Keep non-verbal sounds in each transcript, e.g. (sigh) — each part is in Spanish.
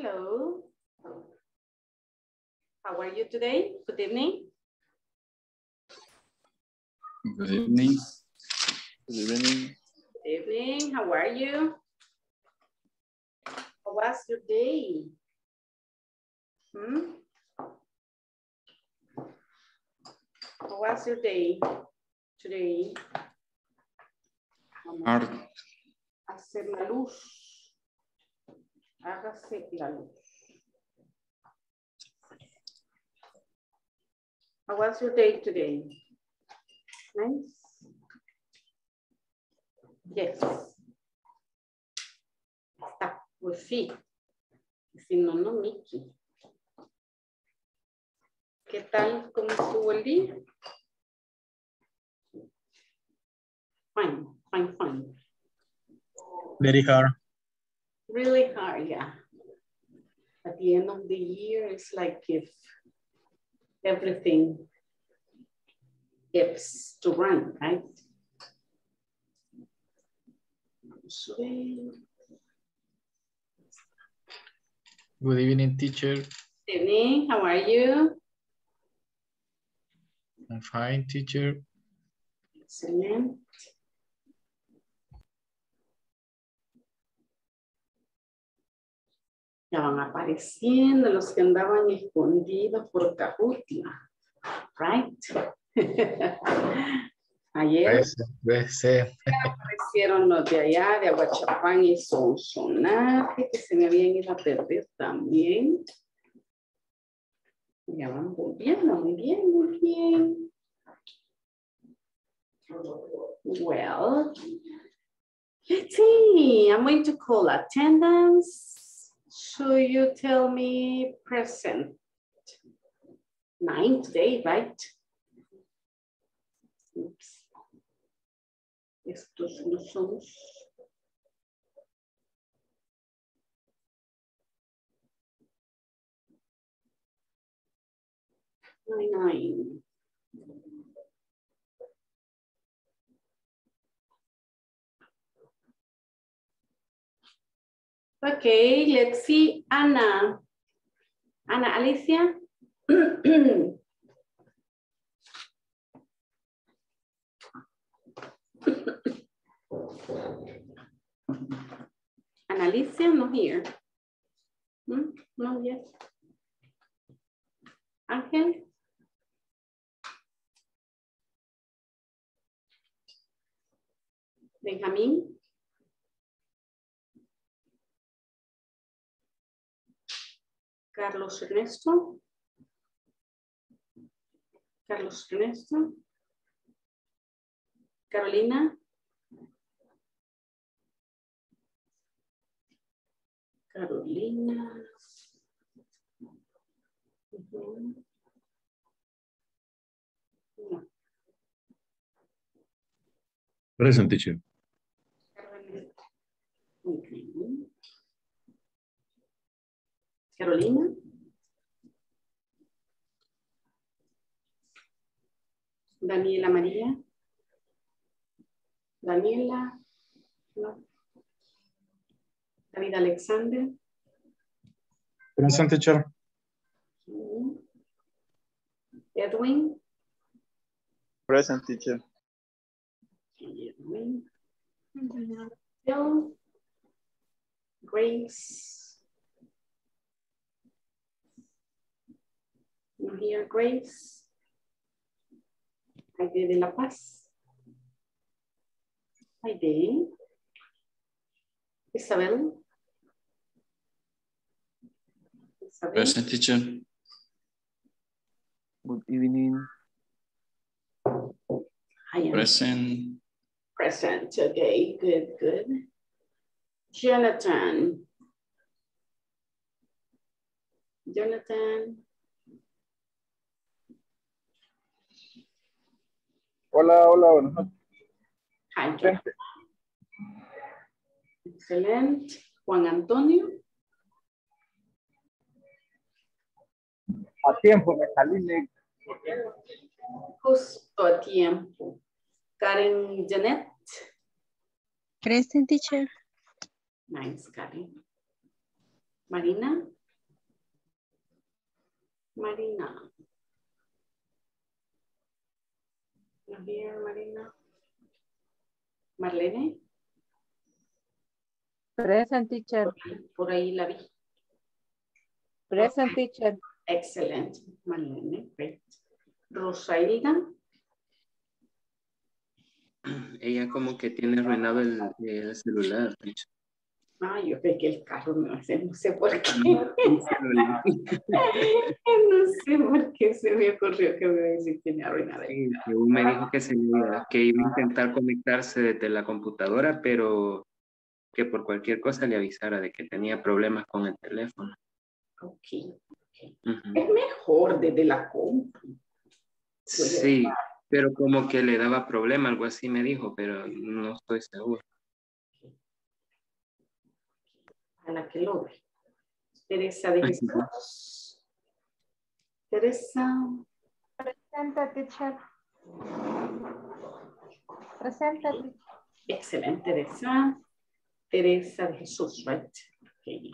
Hello. How are you today? Good evening. Good evening. Good evening. Good evening. How are you? How was your day? Hmm? How was your day today? Vamos Hard. hacer la luz. Hágase la luz. How was your day today? Nice. Yes. Está, pues sí. Si no, no, Miki. ¿Qué tal? ¿Cómo estuvo el día? Fine, fine, fine. Very hard. Really hard, yeah. At the end of the year, it's like if everything gets to run, right? Good evening, teacher. Evening, how are you? I'm fine, teacher. Excelente. Ya van apareciendo los que andaban escondidos por Cajutla. Right? (laughs) Ayer aparecieron los de allá, de Aguachapán y Sonsonate, que se me habían ido a perder también. Ya van volviendo, muy bien, muy bien. Well, let's see. I'm going to call attendance. So you tell me present. Nine today, right? Oops. Estos no son. Nine, nine. Okay, let's see, Ana. Ana Alicia. (clears throat) Ana Alicia, no here. Hmm? No, yes. Ángel. Benjamín. Carlos Ernesto. Carlos Ernesto. Carolina. Carolina. Teacher. Carolina. Ok. Carolina. Daniela María. Daniela. No. David Alexander. Present, teacher. Edwin. Present teacher. Edwin. Bill. Grace. You hear Grace. Aide de La Paz. Aide. Isabel. Isabel. Present teacher. Good evening. I am Present. present. Okay, good, good. Jonathan. Jonathan. Hola, hola, buenas noches. Hi, Jonathan. Excelente. Juan Antonio. A tiempo me salí, Justo a tiempo. Karen Janet. Present teacher. Nice, Karen. Marina. Marina. Here, Marina. Marlene. Present teacher. Por ahí la vi. Present teacher. Excellent, Marlene. Great. Rosailda. Ella como que tiene arruinado el, el celular. teacher. Ay, yo creo que el carro me va a hacer, no sé por qué. No (laughs) sé por qué se me ocurrió que me iba a decir que tenía arruinada. Sí, según me dijo que, se iba, que iba a intentar conectarse desde la computadora, pero que por cualquier cosa le avisara de que tenía problemas con el teléfono. Ok. Ujú. Es mejor desde la compu. Sí, pero como que le daba problema, algo así me dijo, pero no estoy seguro. A la que lo ve. Teresa de Jesús. Teresa. Presente teacher. Presente teacher. Excelente, Teresa. Teresa de Jesús, right? Okay.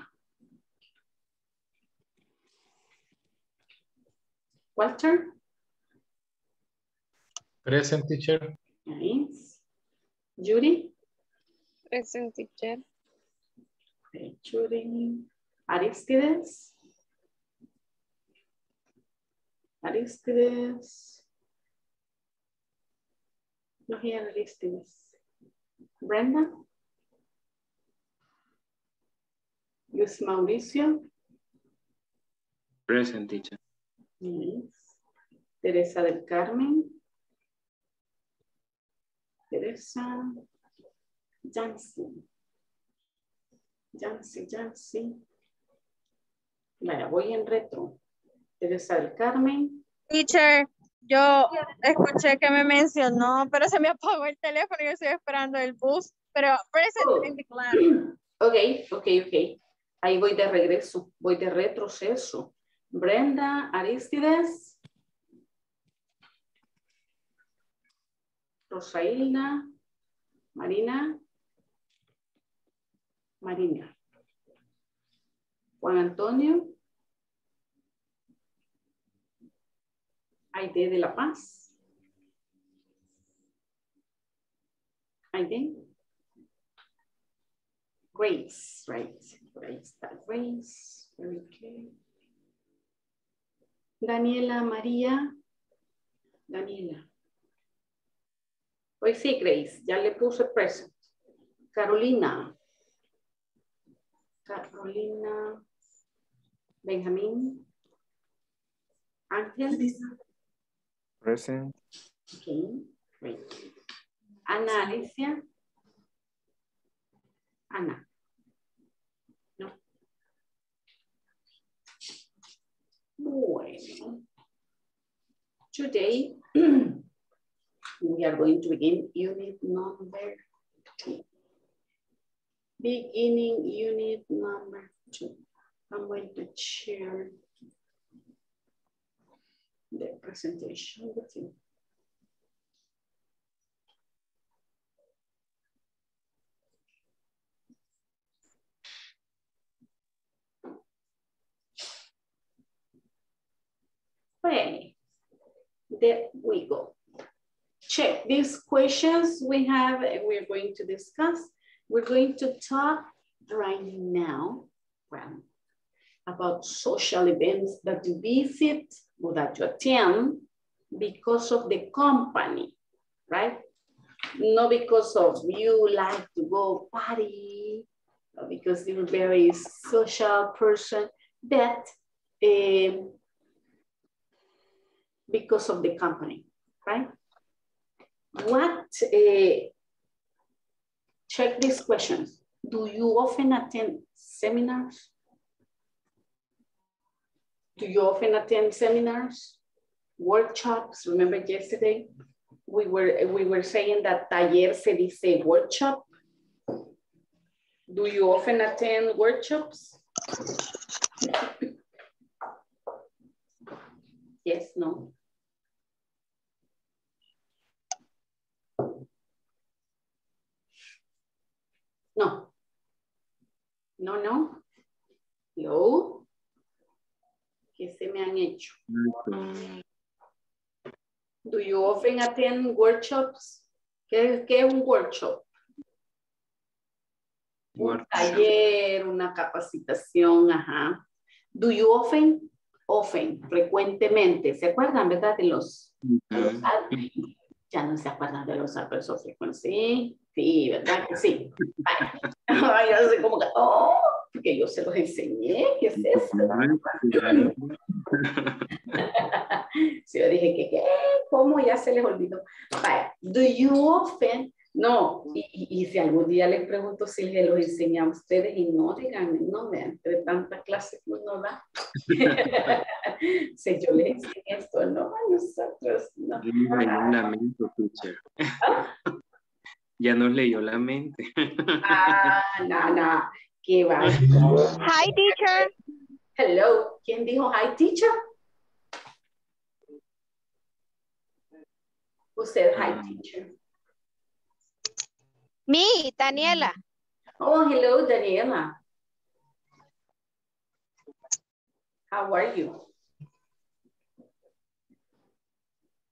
Walter. Present teacher. Nice. Judy. Present teacher. Aristides. Aristides. No here, Aristides. Brenda. Luis Mauricio. Present teacher. Teresa del Carmen. Teresa. Jancy. Jancy, Jancy. Vaya, voy en retro. Teresa del Carmen. Teacher, yo escuché que me mencionó, pero se me apagó el teléfono y yo estoy esperando el bus. Pero present in the class. (clears throat) Ok, ok, ok. Ahí voy de regreso. Voy de retroceso. Brenda, Aristides. Rosailda. Marina. Marina. Juan Antonio. Aide de la Paz. Aide. Grace, right? Ahí está Grace. Very good. Daniela María. Daniela. Hoy sí, Grace, ya le puse present. Carolina. Carolina. Benjamín. Ángel. Present. Okay, great. Ana Alicia. Ana. No. Bueno. Today, (clears throat) we are going to begin unit number two. Beginning unit number two. I'm going to share the presentation with you. Okay, there we go. Check these questions we have, and we're going to discuss. We're going to talk right now well, about social events that you visit or that you attend because of the company, right? Not because of you like to go party, because you're a very social person, but um, because of the company, right? What, uh, check these questions. Do you often attend seminars? Do you often attend seminars, workshops? Remember yesterday, we were, we were saying that taller se dice workshop. Do you often attend workshops? Yes, no. No. No, no. Hello. ¿Qué se me han hecho? Do you often attend workshops? ¿Qué, qué es un workshop? Un workshop. taller, una capacitación, ajá. Do you often? Often, frecuentemente. ¿Se acuerdan, verdad? De los, de ya no se acuerdan de los adverbs of frequency. Sí, ¿verdad que sí? (laughs) Ay, yo sé como que, oh, porque yo se los enseñé. ¿Qué es eso? (laughs) (laughs) Sí, yo dije que, ¿qué? ¿Cómo? Ya se les olvidó. Vaya, do you often? No, y, y- si algún día les pregunto si les los enseñé a ustedes y no, díganme, no, vean, entre tanta clase que uno da. (laughs) si yo les enseñé esto, no, a nosotros, no. Ya nos leyó la mente, teacher. (laughs) Ya nos leyó la mente. Ah, no, no, qué va. Hi, teacher. Hello, ¿quién dijo hi, teacher? Who said hi, teacher? Me, Daniela. Oh, hello, Daniela. How are you?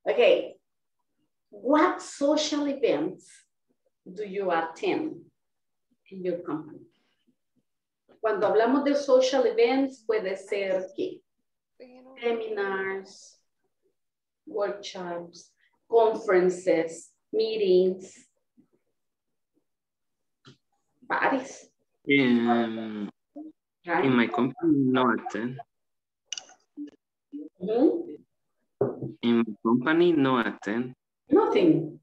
Okay. What social events do you attend in your company? Cuando hablamos de social events, puede ser ¿qué? Seminars, workshops, conferences, meetings, parties, Um, right? in my company, no attend. Mhm. In my company, no attend. Nothing.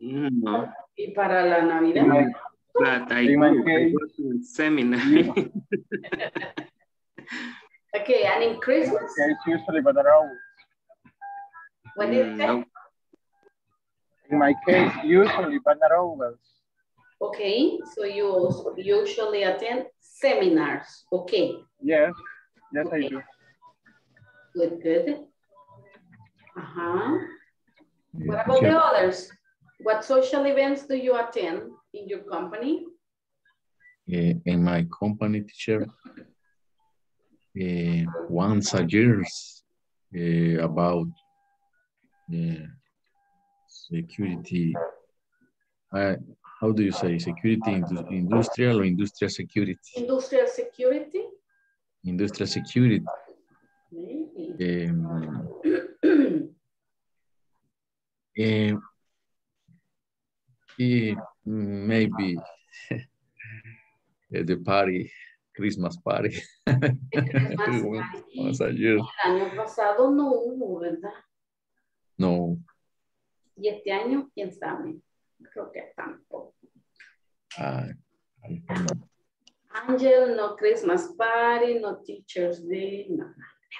No. Y para la Navidad. But I In my do. I case- go to a seminar. Okay, and in Christmas, It's usually Banana what is Mm, it? no. In my case, usually Banana Okay, so you usually attend seminars. Okay, Yes, yes I do. good, good. Uh-huh. What Yeah, about the others? What social events do you attend in your company? Eh, in my company, teacher, eh, once a year eh, about security. I- how do you say security, industrial or industrial security? Industrial security? Industrial security. Maybe. Um, eh, (clears throat) maybe (laughs) the party, Christmas party. Christmas (laughs) party. once a year. El año pasado no hubo, ¿verdad? No, Y este año, quién sabe. Creo que tampoco. know. Angel, no Christmas party, no Teacher's Day, no.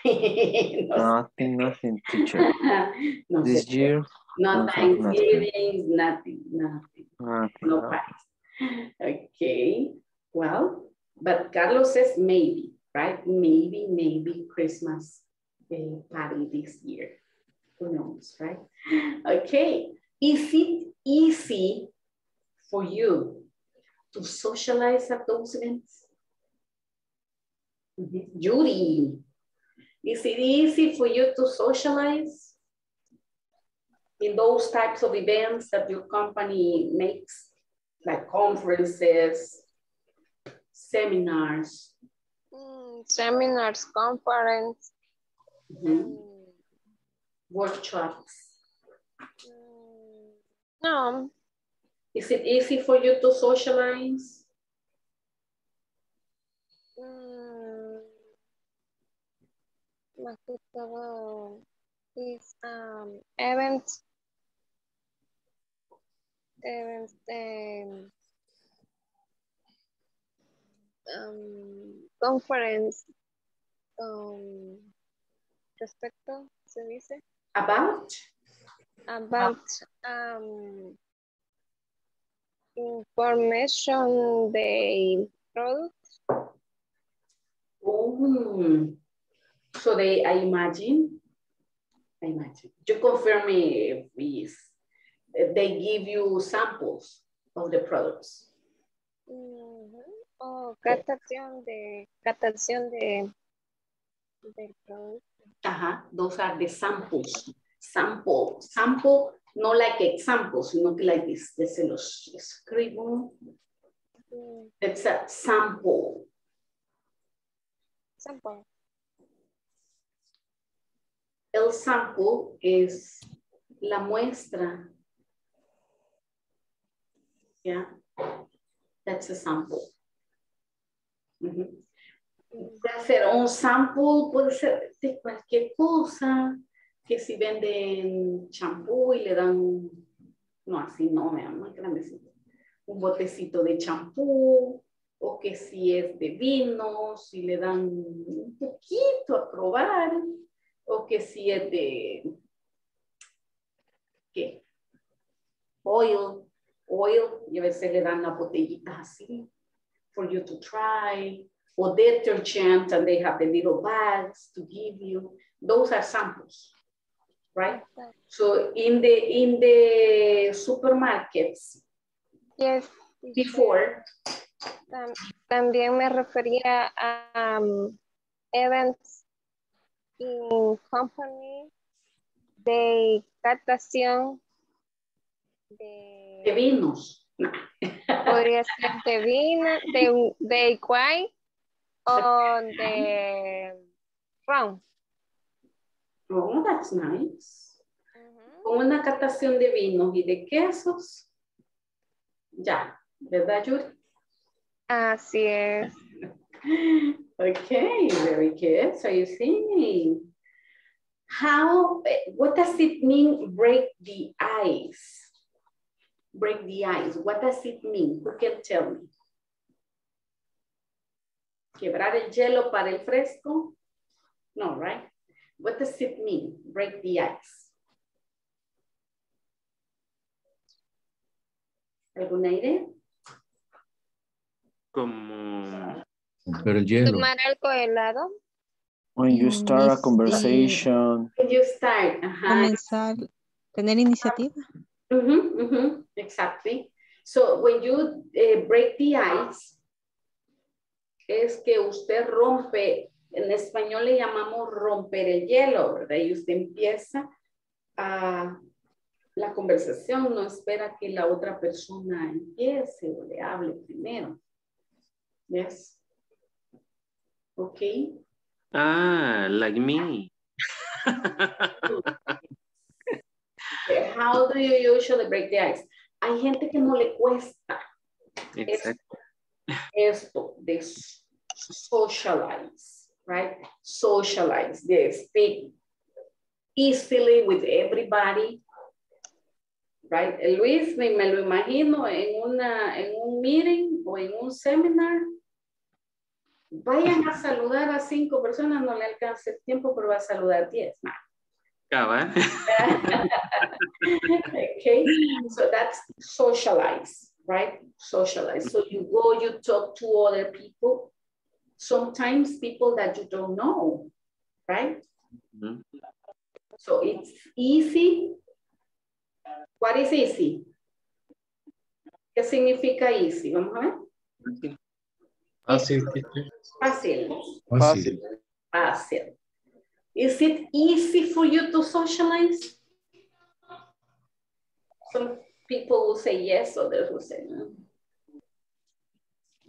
no, Nothing, nothing, teacher. (laughs) no This year, No nothing, Thanksgiving, nothing, nothing. nothing. No no. parties. Okay, well, but Carlos says maybe, right? Maybe, maybe Christmas eh, party this year. Who knows, right? Okay, is it easy for you to socialize at those events? Judy, is it easy for you to socialize in those types of events that your company makes, like conferences, seminars? Mm, seminars, conference. mhm, workshops. Mm, no, Is it easy for you to socialize? mm, más que todo is um, events, events de um, conference um, respecto, se dice, About? About um, information de product. Oh, so they, I imagine, I imagine, you confirm me, please. They give you samples of the products. Mhm. Oh, captación de, captación de, del producto. Ajá, those are the samples. Sample, sample, no like examples, sino que like this. Ya se los escribo. Mm, It's a sample. sample. El sample es la muestra. Yeah, that's a sample. Ujú. Puede ser un sample, puede ser de cualquier cosa, que si venden champú y le dan, no así, no, vean, más grandecito, un botecito de champú, o que si es de vino, si le dan un poquito a probar, o que si es de, ¿qué? Oil, oil, y a veces le dan las botellitas así, for you to try, or detergent, and they have the little bags to give you. Those are samples, right? So in the in the supermarkets Yes. before, Tam- También me refería a um, events in company de captación de de, vinos. No. (laughs) podría ser de vino, de, de wine o de ron. Oh, that's nice. Con una catación de vinos y de quesos, ya, ¿verdad, Yuri? Así es. (laughs) Okay, very good. So you see, how, what does it mean break the ice? Break the ice, what does it mean? Who can tell me? Quebrar el hielo para el fresco? No, right? What does it mean, break the ice? ¿Alguna idea? Como, Romper el hielo. Tomar algo helado. When you start a Inici- conversation, When you start, ajá, Comenzar, tener iniciativa. Mhm, mhm, exactly. So when you eh, break the ice, es que usted rompe, en español le llamamos romper el hielo, ¿verdad? Y usted empieza a la conversación, no espera que la otra persona empiece o le hable primero. Yes. Okay. ah, like me. (laughs) How do you usually break the ice? Hay gente que no le cuesta Exacto. esto de socialize, right? Socialize, they speak easily with everybody, right? Luis, me, me lo imagino en, una, en un meeting o en un seminar. Vayan a saludar a cinco personas, no le alcanza el tiempo, pero va a saludar diez. No. Cabal. ¿eh? (laughs) okay, so that's socialize, right? Socialize. So you go, you talk to other people, sometimes people that you don't know, right? Ujú. So it's easy. What is easy? ¿Qué significa easy? Vamos a ver. Así. Fácil, teacher. Fácil. Fácil. Fácil. Is it easy for you to socialize? Some people will say yes, others will say no.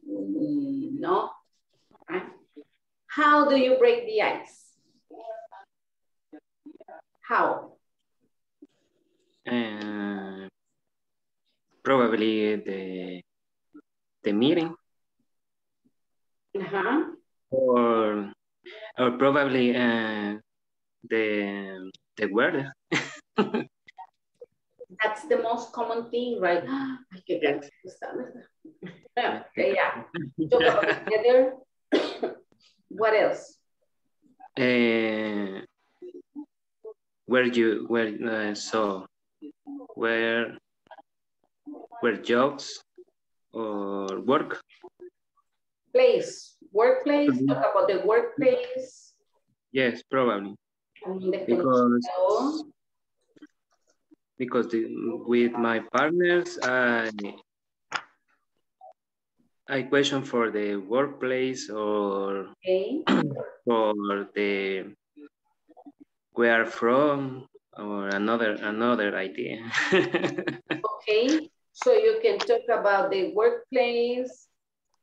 Mm, No. Right? How do you break the ice? How? Uh, probably the the meeting Uh-huh. or or probably uh, the the word. That's the most common thing, right? Ay, qué ganas de estar, ¿verdad? Yeah, (laughs) yeah. Together. (coughs) What else? Uh, where you where uh, so where where jobs or work Place, workplace, Mhm. talk about the workplace. yes probably because because the, with my partners I I question for the workplace or Okay. (clears throat) for the where from or another another idea. (laughs) Okay. So you can talk about the workplace,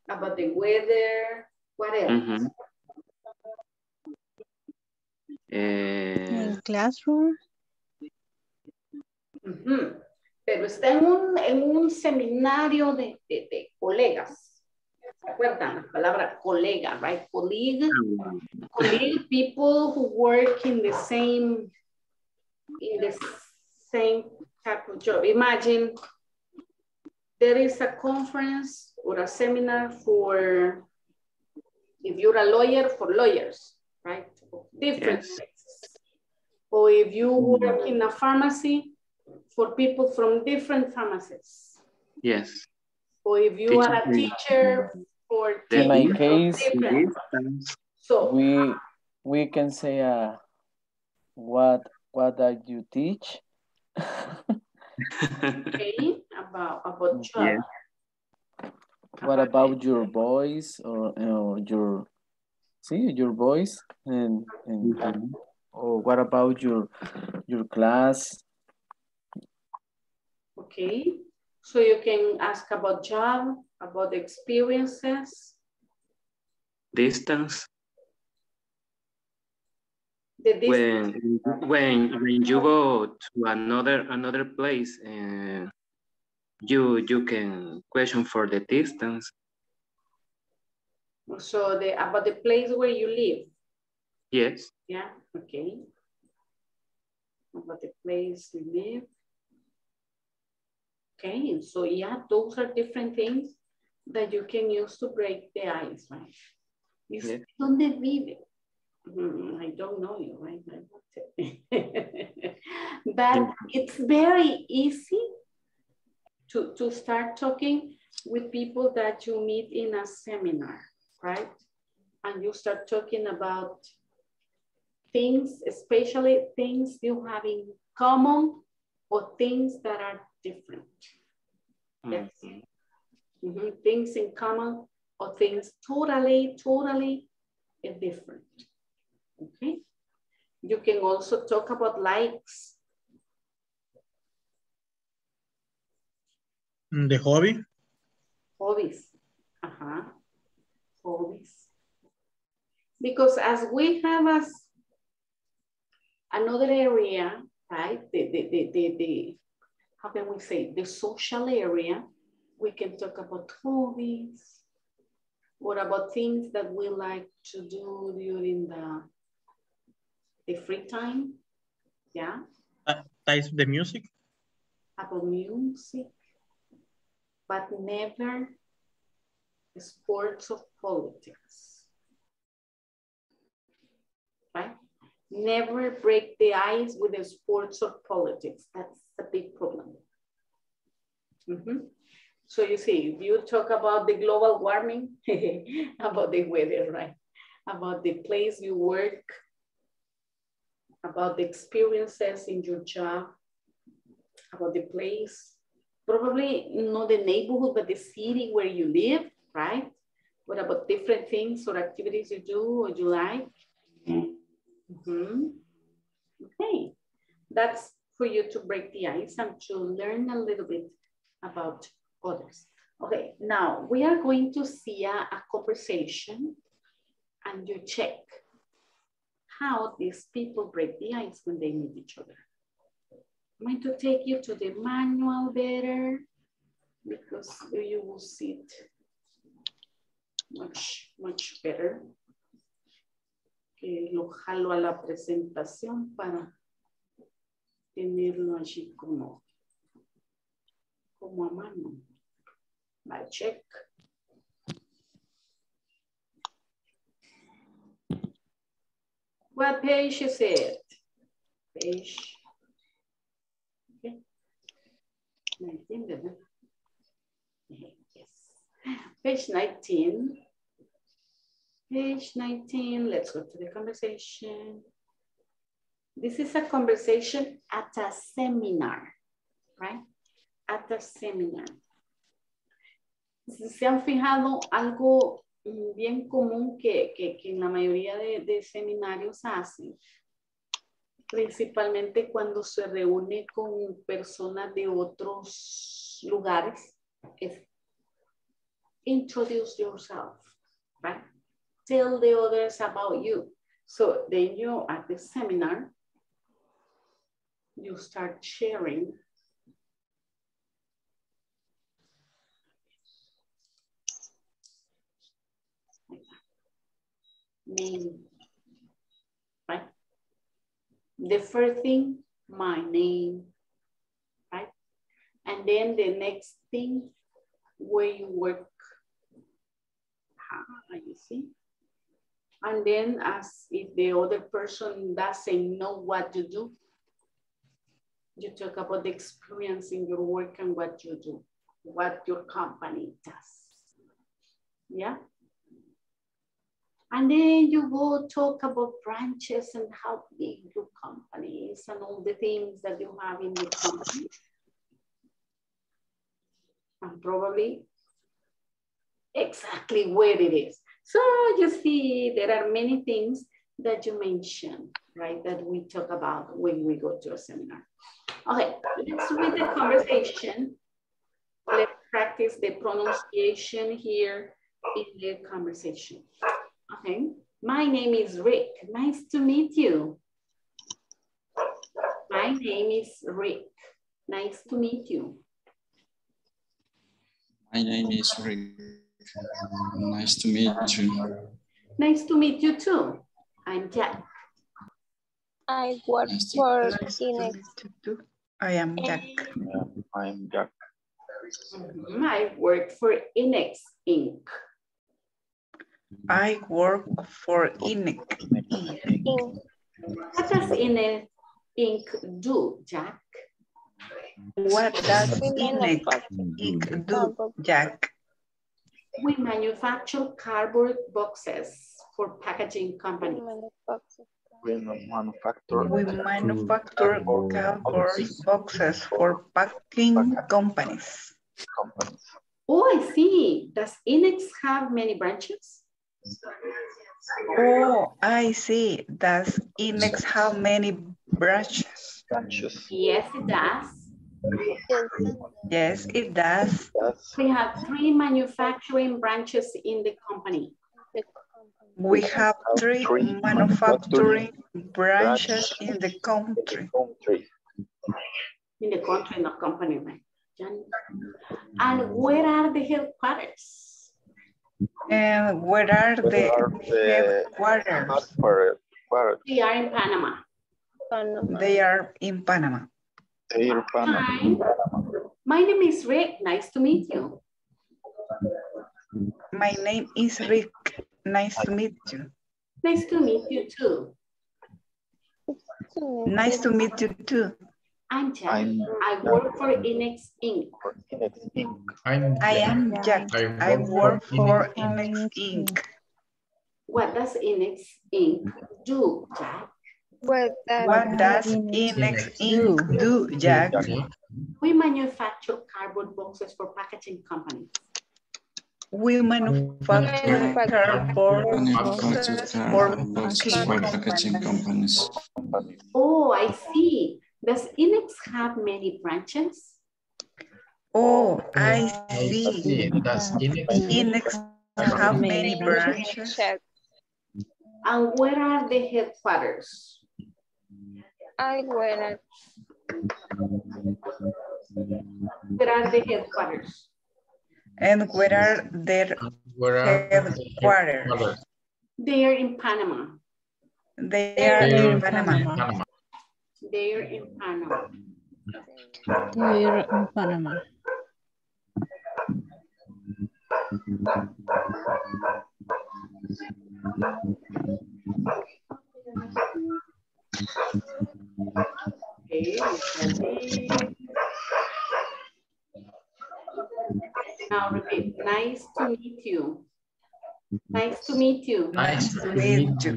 about the weather, what else? Eh, En classroom. Ujú. Pero está en un, en un seminario de, de- de colegas. ¿Se acuerdan? La palabra colega, right? Colleague. Ah, colleague, people who work in the same in the same type of job. Imagine there is a conference or a seminar for if you're a lawyer for lawyers, right? Different Yes. Or if you work in a pharmacy for people from different pharmacies. yes. Or if you are a teacher for In my case. So We we can say uh what what that you teach. (laughs) okay, about about. Yes. what about your voice or, or your see your voice and, and Mhm. or what about your your class? Okay, so you can ask about job, about experiences, Distance. the distance. when when when you go to another another place and you you can question for the distance So the about the place where you live. yes Yeah, okay. About the place you live. Okay, so yeah, those are different things that you can use to break the ice, right? You Yeah. ¿Dónde vive? Mm, I don't know you, right? (laughs) But Yeah. it's very easy to, to start talking with people that you meet in a seminar, right? And you start talking about things, especially things you have in common or things that are different. Yes. Mhm. Mhm, Things in common or things totally, totally different. Okay. You can also talk about likes, Mm, The hobby. hobbies. Uh-huh. Hobbies. Because as we have as another area, right? The, the, the, the, the, how can we say, the social area, we can talk about hobbies. What about things that we like to do during the, the free time? Yeah, uh, Types the music. about music, but never sports or politics. Right? Never break the ice with the sports or politics. That's a big problem. Mhm. So you see, if you talk about the global warming, (laughs) about the weather, right? About the place you work, about the experiences in your job, about the place, probably not the neighborhood, but the city where you live, right? What about different things or activities you do or you like? Mhm. Okay, that's for you to break the ice and to learn a little bit about others. Okay, now we are going to see a, a conversation and you check how these people break the ice when they meet each other. I'm going to take you to the manual better because you will see it much, much better. Que lo jalo a la presentación para tenerlo allí como, como a mano. I check. What page is it? Page. Okay. 19. Yes. Page 19. Page 19, let's go to the conversation. This is a conversation at a seminar, right? At a seminar. se han fijado algo mm, bien común que, que, en la mayoría de, de, seminarios hacen, principalmente cuando se reúne con personas de otros lugares, es introduce yourself, right? Tell the others about you. So then you, at the seminar, you start sharing name, right? The first thing, my name, right? And then the next thing, where you work, ah, you see? And then as if the other person doesn't know what to do, you talk about the experience in your work and what you do, what your company does. Yeah? And then you go talk about branches and how big your company is and all the things that you have in your company. And probably exactly where it is. So you see, there are many things that you mention, right, that we talk about when we go to a seminar. Okay, let's read the conversation. Let's practice the pronunciation here in the conversation. Okay, my name is Rick. Nice to meet you. My name is Rick. Nice to meet you. My name is Rick. Nice to meet you. Nice to meet you too. I'm Jack. I work Nice to- for Nice to Inex. meet you too. I am Jack. I'm Jack. Mhm, I work for Inex Inc. I work for Inex. In What does Inex Inc. do, Jack? What does Inex INEC manufacture do, Jack? We manufacture cardboard boxes for packaging companies. Manufacture. We manufacture We manufacture cardboard boxes for packing companies. companies. Oh, I see. Does Inex have many branches? Oh, I see. Does INEX have many branches? Branches. Yes, it does. Yes, it does. We have three manufacturing branches in the company. We have three manufacturing branches in the country. country. In the country, not company, right? And where are the headquarters? And where are the Where are the headquarters? headquarters? They are in Panama. Panama. They are in Panama. they are Panama. Hi. My name is Rick. Nice to meet you. My name is Rick. Nice to meet you. Nice to meet you too. Nice to meet you too. I'm Jack. I'm I work for Inex Inc. Inc. I'm I am Jack. I work for Inex Inc. What does Inex Inc. do, Jack? What that What does Inex Inc. do, Jack? We manufacture cardboard boxes for packaging companies. We manufacture cardboard boxes for for packaging companies. companies. Oh, I see. Does Inex have many branches? Oh, I see. see. Does Inex Inex have many branches. And where are the headquarters? I work Where are the headquarters? And where are their Where are headquarters? headquarters? They are in Panama. They are They're in Panama. Panama. They are in Panama. They are in Panama. Okay, ready? Now repeat, nice to meet you. Nice to meet you. Nice to Meet meet you.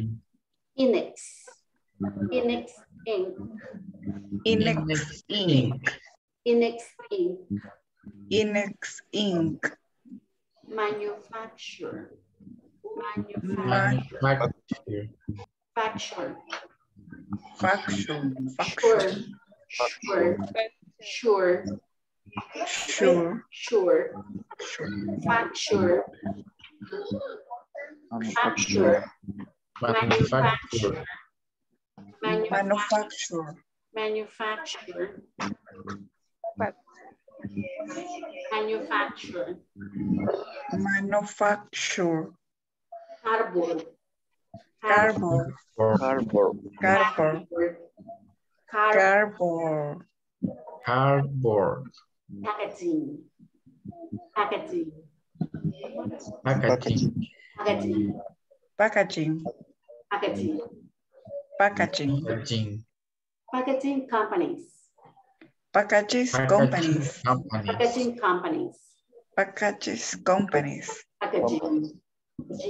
you. Inex. Inex Inc. Inex Inc. Inex Inc. Inex Inc. Manufacture. Manufacture. Manufacture. Facture. Faction. Sure. Sure. Sure. Sure. Sure. Manufacture. Manufacture. Manufacture. Manufacture. Manufacture. Manufacture. Manufacture. Carbon. Carbon. Carbon. Carbon. Carbon. Carbon. Cardboard. Packaging. Packaging. Packaging. Packaging. Packaging. Packaging. Packaging. Packaging. Packaging companies. Packages companies. Companies. Packaging companies. Packages companies. Packaging.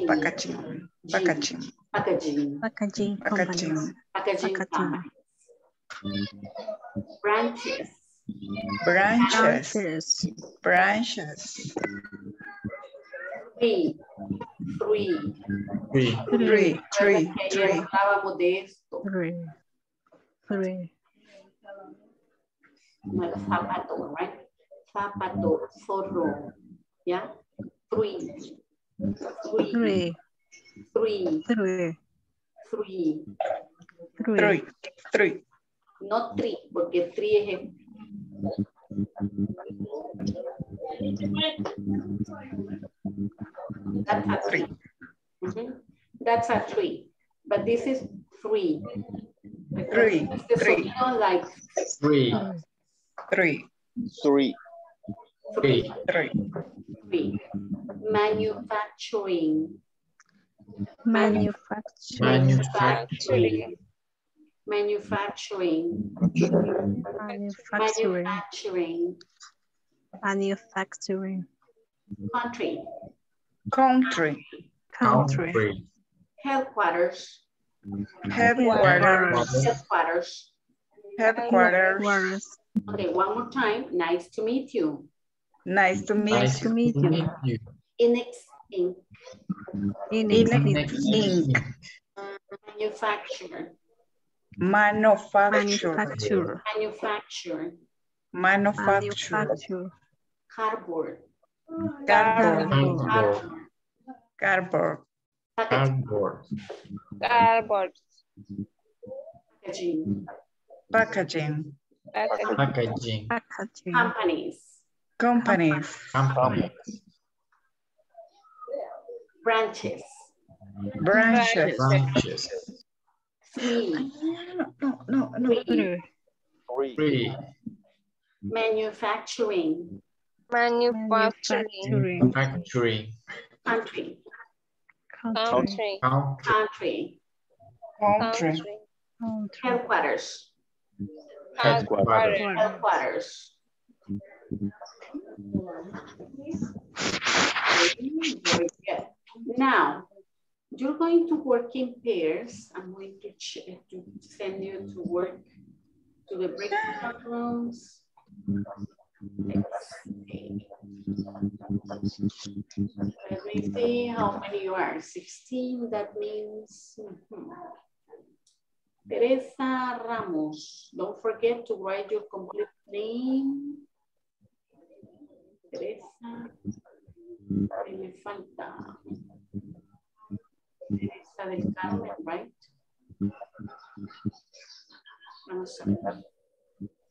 Packaging. Packaging. Packaging. Packaging. Packaging. Packaging Packaging. companies. Branches. Branches. Branches. Branches. Three. Three. Three. Three. Three. Three. hablábamos de esto. Three. Three. Zapato, right? Zapato, zorro. ¿Ya? Three. Three. Three. Three. Three. Three. Three. Three. Three. No three, porque three es el- That's a three. Mhm. That's a three. But this is three. Three, three. like Three. Three. Three. Three. Three. three. Manufacturing. Manufacturing. Manufacturing. Manufacturing. Manufacturing. Manufacturing. Manufacturing. Country. Country. Country. Country. Headquarters. Headquarters. Headquarters. Headquarters. Headquarters. Okay, one more time. Nice to meet you. Nice to meet Nice to meet you. you. Inex Inc. Inex Inex Inc. Manufacturer. Manufacture. Manufacture. Manufacturer. Manufacture. Manufacture. Cardboard. Cardboard. Cardboard. Cardboard. Packaging. Cardboard. Cardboard. Packaging. Packaging. Packaging. Packaging. Companies. Companies. Company. Branches. Branches. Branches. Three. No, no, no. Three. Three. Three. Three. Manufacturing. Manufacturing. Manufacturing. Factory. Country. Country. Country. Country. Country. Country. Country. Headquarters. Headquarters. Headquarters. Headquarters. Now, you're going to work in pairs. I'm going to, to send you to work to the breakout rooms. Let me see how many you are. 16, that means. mhm. Teresa Ramos. Don't forget to write your complete name. Teresa. Me falta. Teresa del Carmen, right?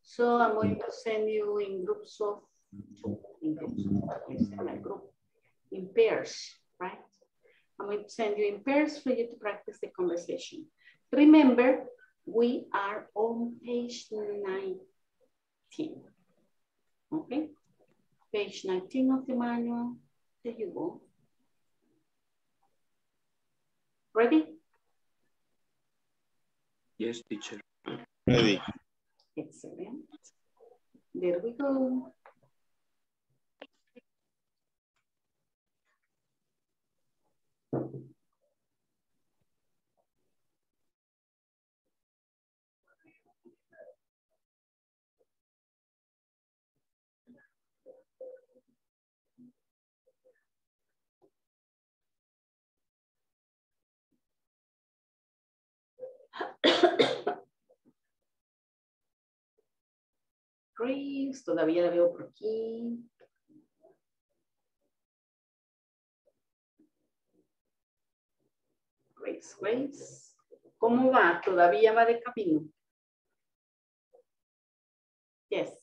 So I'm going to send you in groups of two, in groups, a group, in pairs, right? I'm going to send you in pairs for you to practice the conversation. Remember, we are on page 19. Okay? Page 19 of the manual. There you go. Ready? Yes, teacher. Ready. Excellent. There we go. (coughs) Grace, todavía la veo por aquí. Grace, Grace. ¿Cómo va? ¿Todavía va de camino? Yes.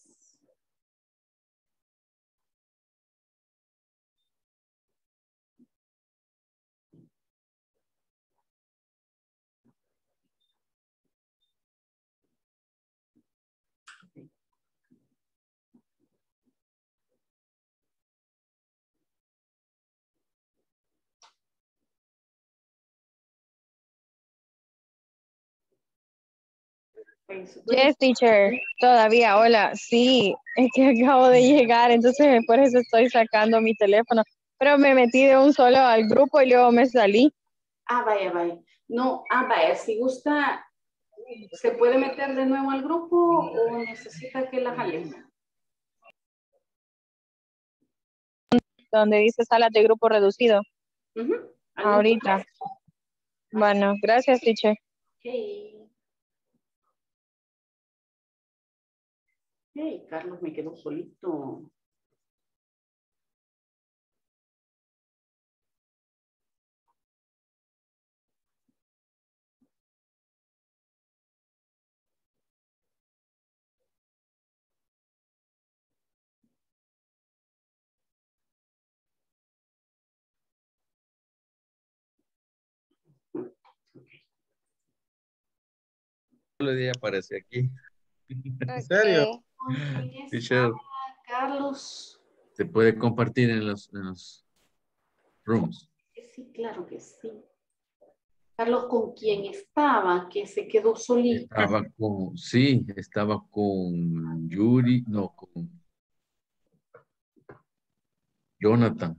Yes, teacher. Todavía, hola. Sí, es que acabo de llegar, entonces por eso estoy sacando mi teléfono. Pero me metí de un solo al grupo y luego me salí. Ah, vaya, vaya. No, ah, vaya, si gusta, ¿se puede meter de nuevo al grupo o necesita que la jale? Donde dice salas de grupo reducido. Ujú. ¿Algún Ahorita. Bueno, gracias, teacher. Ok. Hey, Carlos me quedó solito. Solo día aparece aquí. ¿En serio? Teacher, Carlos. se puede compartir en los, en los rooms. Sí, claro que sí. Carlos, ¿con quién estaba? Que se quedó solito. Estaba con, sí, estaba con Yuri, no, con Jonathan.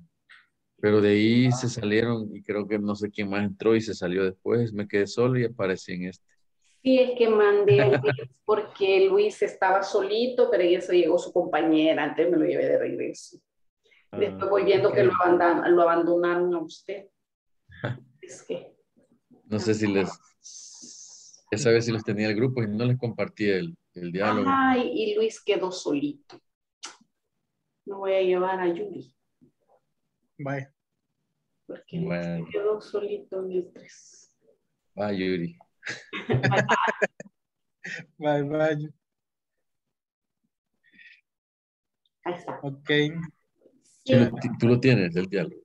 Pero de ahí se salieron y creo que no sé quién más entró y se salió después. Me quedé solo y aparecí en este. Sí, es que mandé a Luis porque Luis estaba solito, pero en eso llegó su compañera, antes me lo llevé de regreso. Después voy viendo que lo abandonaron, lo abandonaron a usted. (laughs) Es que, No sé si les, esa vez si los tenía el grupo y no les compartí el, el diálogo. ay, y Luis quedó solito. No voy a llevar a Yuri, Bye. porque Luis Bueno. quedó solito en el 3. Va, Yuri. (laughs) Bye, bye. Ahí está. Ok. Sí, tú lo tienes, el diálogo.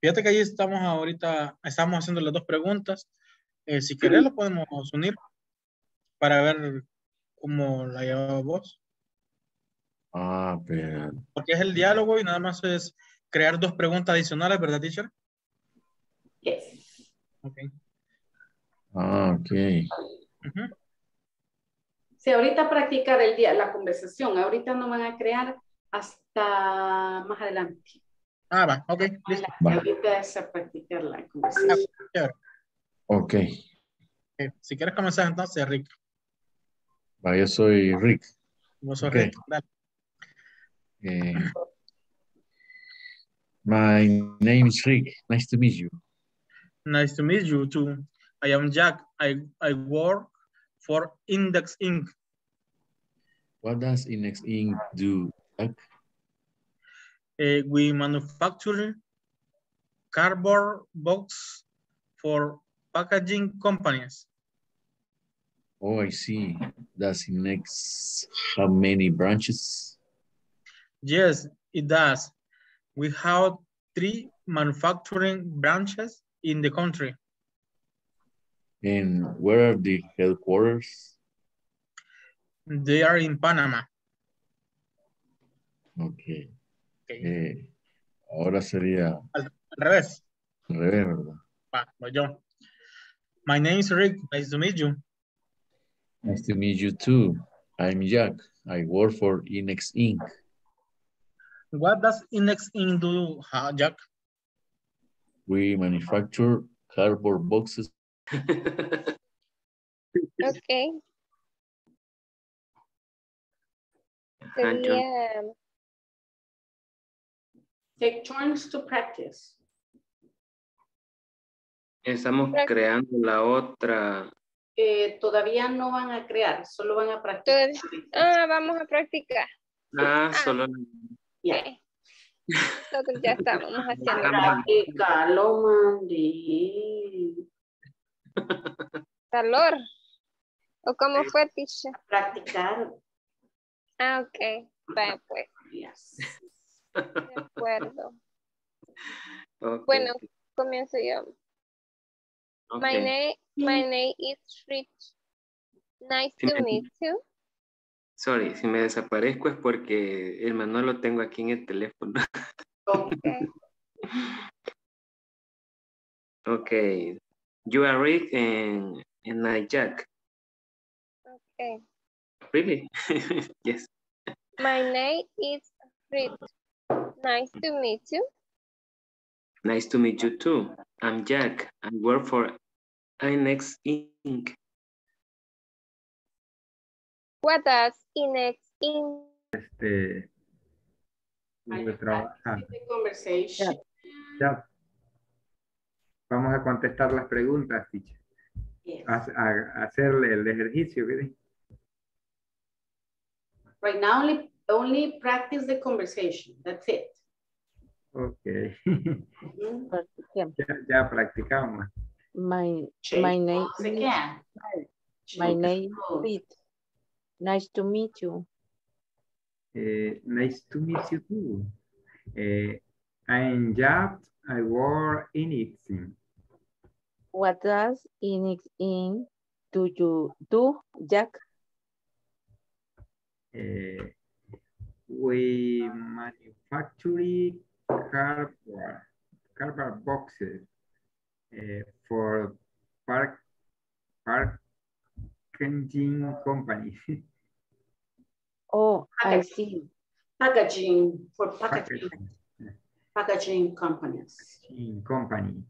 Fíjate que ahí estamos ahorita, estamos haciendo las dos preguntas. Eh, si querés lo podemos unir para ver cómo la llevaba vos. Ah, pero. Porque es el diálogo y nada más es crear dos preguntas adicionales, ¿verdad, teacher? Yes. Ok. Ah, ok. Ujú. Sí, ahorita practicar el día, la conversación. Ahorita no van a crear hasta más adelante. Ah, va, ok, listo. Va. Ahorita es a practicar la conversación. Chévere. Ok. Ok, Si quieres comenzar entonces, Rick. Va, yo soy Rick. Vos sos Ok. Rick. Dale. Eh, my name is Rick. Nice to meet you. Nice to meet you too. I am Jack. I, I work for Index Inc. What does Index Inc. do? Jack? Uh, we manufacture cardboard box for packaging companies. Oh, I see. Does Inex have many branches? Yes, it does. We have three manufacturing branches in the country. And where are the headquarters? They are in Panama. Ok. Ok. Eh, ahora sería Al revés. al revés, ¿verdad? Voy yo. My name is Rick. Nice to meet you. Nice to meet you too. I'm Jack. I work for Inex Inc. What does Inex Inc. do, Jack? We manufacture cardboard boxes. Ok. Yo- Sería, Take turns to practice. Estamos creando la otra eh, todavía no van a crear, solo van a practicar. Todavía- Ah, vamos a practicar. Ah, solo Ya. Ok. Nosotros ya estamos haciendo. Practicarlo, Mandy. Calor. ¿O cómo fue, Tisha? Practicar. Ah, ok. Vaya, pues, Yes. de acuerdo. (laughs) Ok, Bueno, comienzo yo. ok. My name, my name is Rich. Nice to me- meet you. Sorry, si me desaparezco es porque el manual lo tengo aquí en el teléfono. Okay. (laughs) Ok. You are Rick and, and I Jack. Okay. Really? (laughs) yes. My name is Rich. Nice to meet you. Nice to meet you too. I'm Jack. I work for Inex Inc. What does Inex Inc? Este, I de trabajar. practice the conversation. Ya. Vamos a contestar las preguntas, teacher. Yes. A, a- a hacerle el ejercicio, ¿qué? Right now, only, only practice the conversation. That's it. Ok. Mhm. ya, ya practicamos. My my name once again. my name Oh. is Pete. Nice to meet you. Eh, nice to meet you too. Eh, I'm Jack. I work in it. What does Enix in do you do, Jack? Eh, we manufacture cardboard, cardboard boxes eh, for park park engine company. (laughs) Oh, I Packaging. see. Packaging for packaging, Packaging packaging companies. company.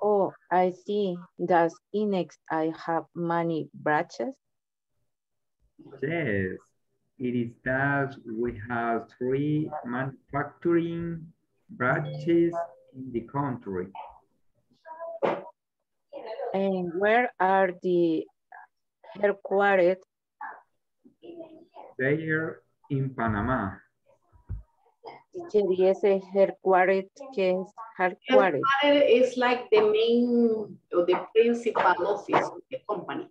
Oh, I see. Does Inex I have many branches? Yes, it is that we have three manufacturing branches in the country. And where are the headquartered? They are in Panama. Teacher, ¿y ese headquartered qué es headquartered? Headquarter is like the main or the principal office of the company.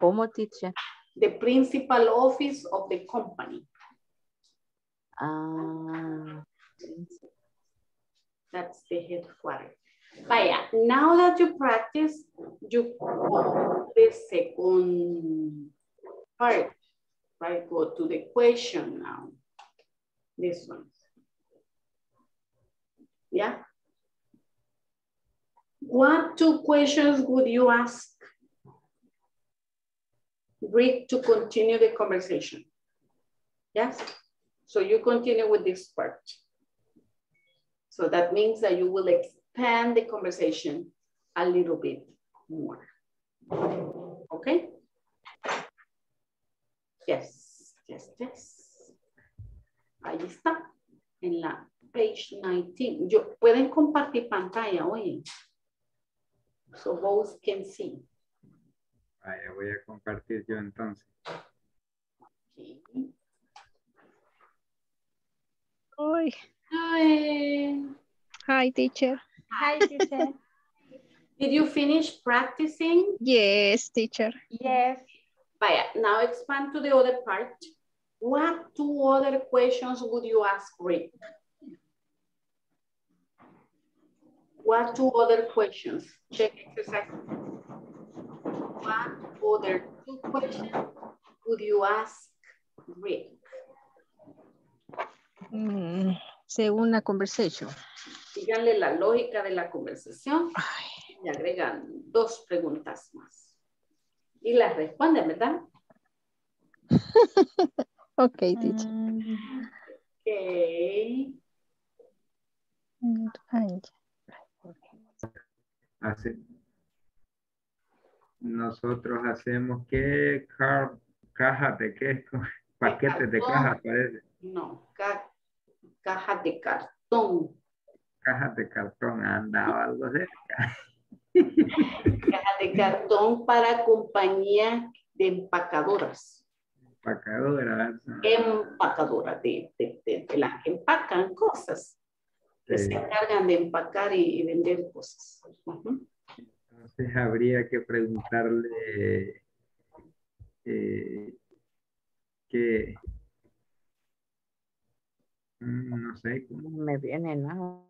¿Cómo, teacher? The principal office of the company. Ah, That's the headquarter. Vaya, now that you practice, you go to the second part, right? Go to the question now. This one. Yeah? What two questions would you ask Rick to continue the conversation? Yes? So you continue with this part. So that means that you will expand the conversation a little bit more. Okay? Yes, yes, yes. Ahí está, en la page 19. Yo, pueden compartir pantalla, oye. So both can see. Vaya, voy a compartir yo entonces. Okay. Hi. Hi. Hi, teacher. Hi, teacher. Did you finish practicing? Yes, teacher. yes. Vaya, now expand to the other part. What two other questions would you ask Rick? What two other questions? Check exercise. What other two questions would you ask Rick? Mm, según la conversation. Díganle la lógica de la conversación y agregan dos preguntas más. Y las responden, ¿verdad? (laughs) Ok, teacher. Ok. Mm, ay, Hace- nosotros hacemos que car- cajas de qué, (laughs) paquetes de cajas, parece. No, ca- caja de cartón. Cajas de cartón, andaba algo cerca. Caja de cartón para compañía de empacadoras. Empacadoras. Empacadoras, de, de, de- de las que empacan cosas. Que se Sí. encargan de empacar y, y vender cosas. Ujú. Entonces habría que preguntarle eh, que mm, no sé cómo me viene nada.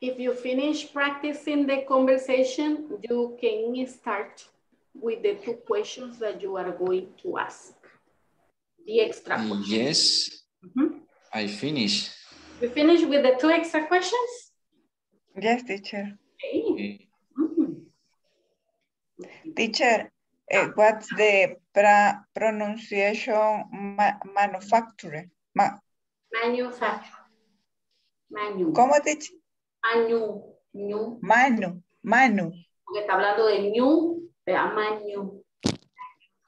If you finish practicing the conversation, you can start with the two questions that you are going to ask. The extra questions. Yes, Mhm. I finish. You finish with the two extra questions? Yes, teacher. Okay. Mhm. Teacher, eh, what's the pra- pronunciation ma- manufacturer? Ma- Manufacture. Manu. ¿Cómo teacher? Manu. Manu, Manu. Porque está hablando de new, vea, manu.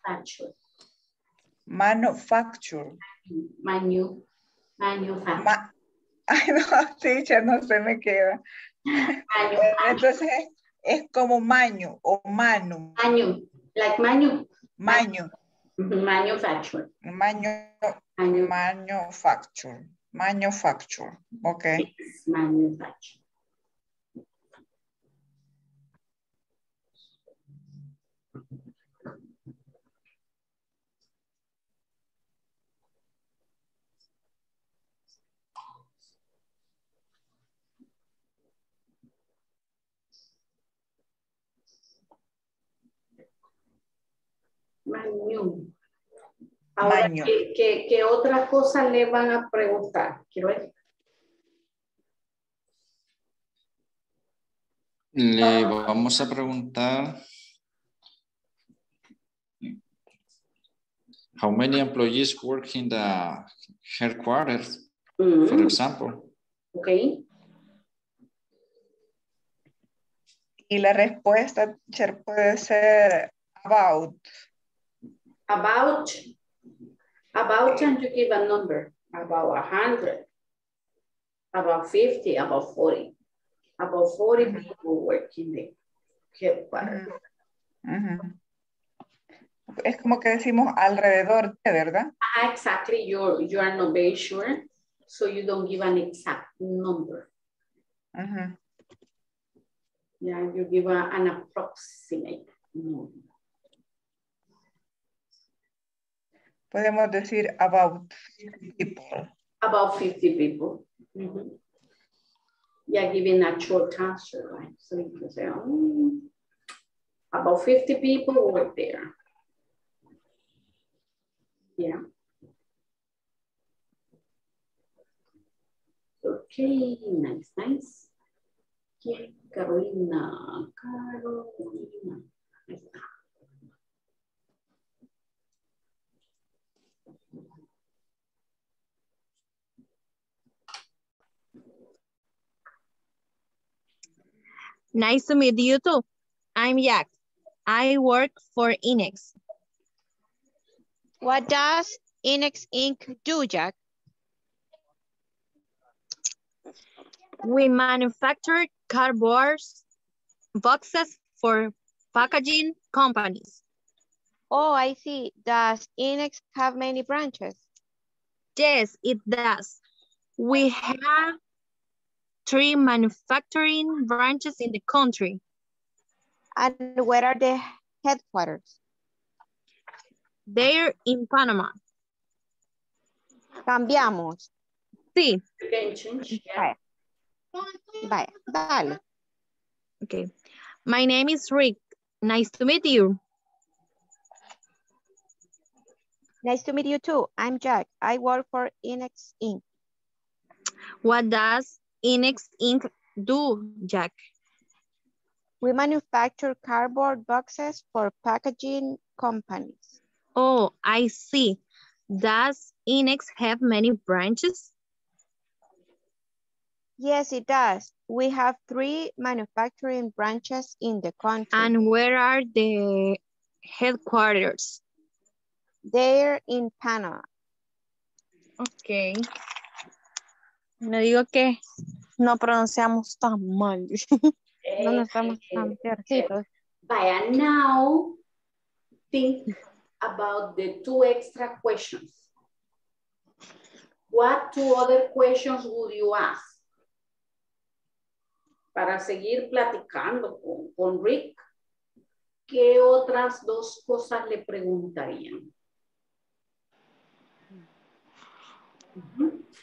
Manufacture. Manufacture. Manu. Manufacture. Ma- Ay, no, (laughs) teacher, no se me queda. Entonces, es como maño o manu, Manu. Like manu. maño, Mhm, Manufacture. maño, Manu. manufacture, manufacture. Ok. Manufacture. Manu. Ahora, Maño. ¿qué, qué, qué otra cosa le van a preguntar? Quiero ver. Le vamos a preguntar. How many employees work in the headquarters, for Mm, example? ok. Y la respuesta, puede ser about. About, about and you give a number, about a hundred, about fifty, about forty, about forty mm-hmm. people working there. Headquarters. Ujú. Es como que decimos alrededor de, ¿verdad? Ah, Exactly, you're, you are not very sure, so you don't give an exact number. Ujú. Yeah, you give a- an approximate number. Podemos decir about 50 people. About 50 people. Mhm. Yeah, giving a short answer, right? So you can say, oh, about 50 people were there. Yeah. Okay, nice, nice. Okay, Carolina, Carolina. Ahí está. Nice to meet you too. I'm Jack. I work for Inex. What does Inex Inc. do, Jack? We manufacture cardboard boxes for packaging companies. Oh, I see. Does Inex have many branches? Yes, it does. We have three manufacturing branches in the country. And where are the headquarters? They're in Panama. Cambiamos. Sí. You can change, yeah. Vaya, dale. Okay. My name is Rick. Nice to meet you. Nice to meet you too. I'm Jack. I work for Inex Inc. What does Inex Inc. do, Jack? We manufacture cardboard boxes for packaging companies. Oh, I see. Does Inex have many branches? Yes, it does. We have three manufacturing branches in the country. And where are the headquarters? They're in Panama. Ok. No digo que no pronunciamos tan mal. (laughs) no nos estamos Eh, tan peorcitos. By now, think about the two extra questions. What two other questions would you ask? Para seguir platicando con, con Rick, ¿qué otras dos cosas le preguntarían?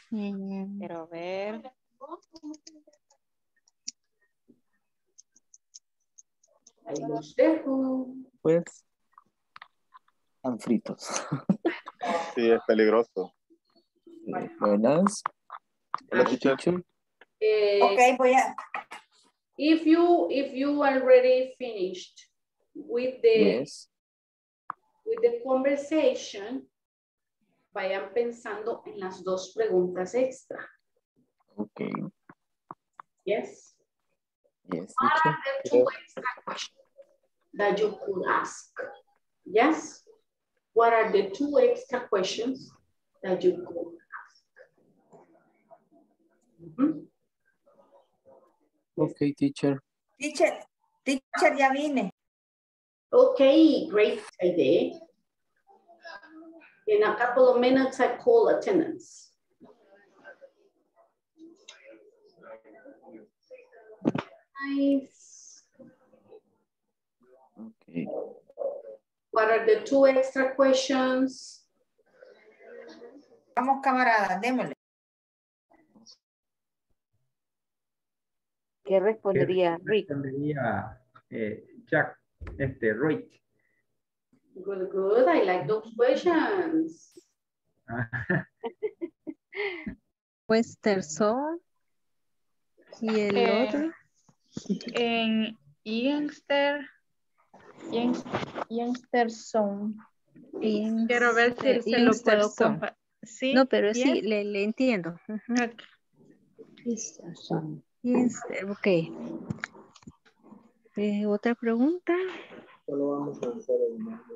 Quiero ver. Ahí los dejo. Pues, están fritos. (laughs) Sí, es peligroso. Eh, Buenas. Hola, teacher. Teacher. Eh, Ok, voy a, If you if you already finished with the Yes. with the conversation, vayan pensando en las dos preguntas extra. Okay. Yes. Yes, What are the two extra questions that you could ask? Yes. What are the two extra questions that you could ask? Mhm. Okay, teacher. teacher, teacher, ya vine. Okay, great idea. In a couple of minutes, I call attendance. Nice. Okay. What are the two extra questions? Vamos, camaradas, démosle. ¿Qué respondería Rick? Respondería eh, Jack, este, Roy. Good, good. I like those questions. (laughs) Westerson. Y el Eh, otro. En Youngster, Young- Youngster Zone. Quiero ver si eh, se lo puedo compartir. Sí, No, pero sí, bien. le, le entiendo. Ujú. Ok. Youngster, ok. Eh, ¿Otra pregunta? Solo vamos a hacer el nombre.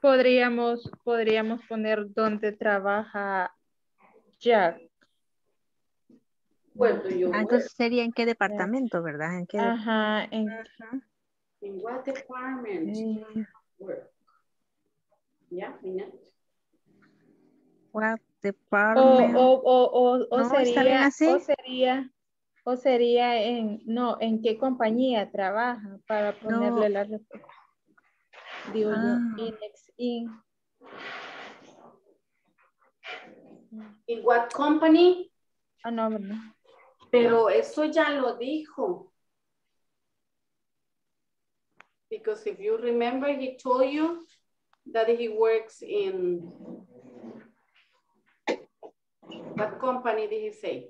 Podríamos, podríamos poner dónde trabaja Jack. Ah, entonces sería en qué departamento, ¿verdad? ¿En qué Ajá, en, In what department? Work. Yeah, Minette. what o, department? o, o, o, No, sería, así. o sería, o sería en, no, en qué compañía trabaja para ponerle la respuesta. Digo Ah. yo, In. In what company? Ah, no, ¿verdad? Pero eso ya lo dijo. Because if you remember, he told you that he works in, what company did he say?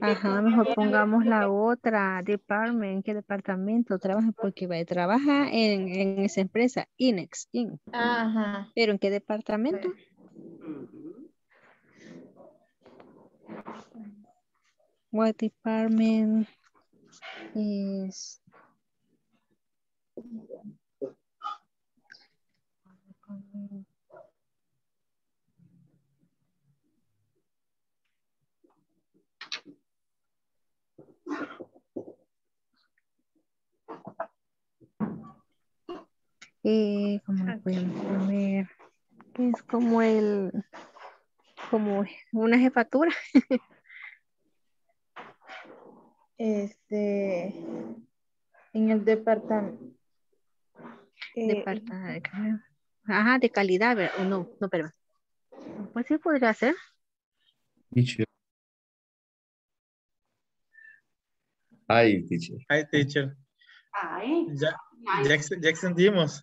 Ajá, mejor pongamos la otra department, ¿en qué departamento trabaja? Porque va- trabaja en, en esa empresa, Inex, In. Ajá. ¿Pero en qué departamento? What department is... Eh, ¿Cómo lo podemos poner? Es como el... Como una jefatura. (laughs) Este, en el departamento. Eh, Departamento. Ajá, de calidad, ¿verdad? O no, no, pero. Pues sí podría ser. Teacher. Ay, teacher. Hi, teacher. Ay, Ya, ya, ex- ya extendimos.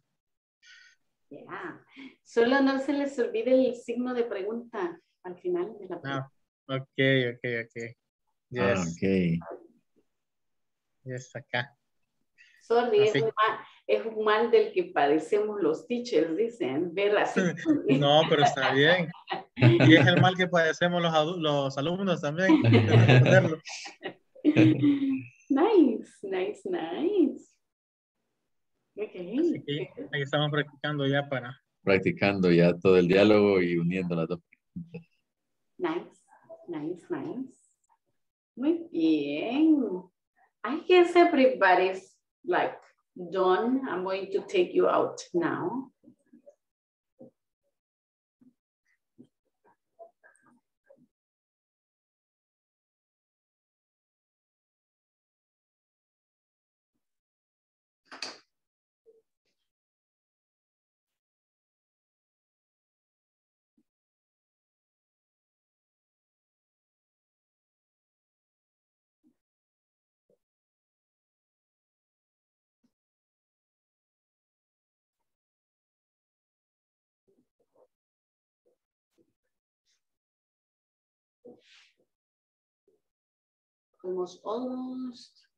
Yeah. Solo no se les olvide el signo de pregunta al final de la pregunta. Ah, ok, ok, ok. Yes. Ah, ok. Yes, acá. Sorry, es un, mal, es un mal del que padecemos los teachers, dicen, ver así. (laughs) No, pero está bien. Y es el mal que padecemos los, los alumnos también. (laughs) (laughs) nice, nice, nice. Okay. Sí, ahí estamos practicando ya para. Practicando ya todo el diálogo y uniendo las dos. Nice, nice, nice. Muy bien. I guess everybody's like done. I'm going to take you out now. Almost, almost.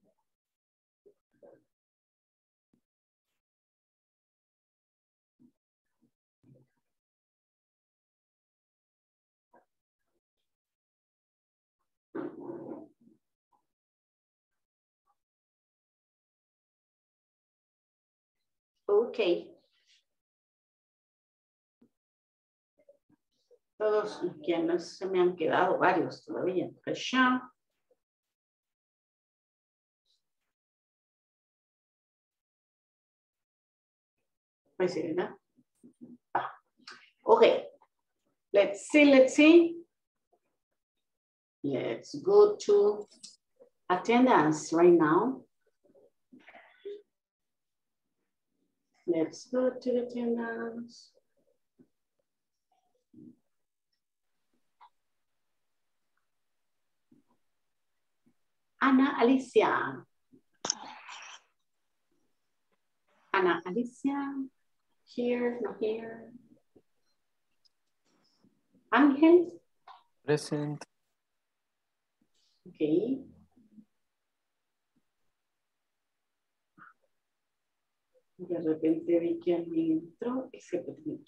Okay. Todos quienes se me han quedado varios todavía. Presión. Okay. Let's see, let's see. Let's go to attendance right now. Let's go to attendance. Ana Alicia. Ana Alicia. Here, not here. Ángel. Present. Okay. De repente vi que alguien entró y se perdió.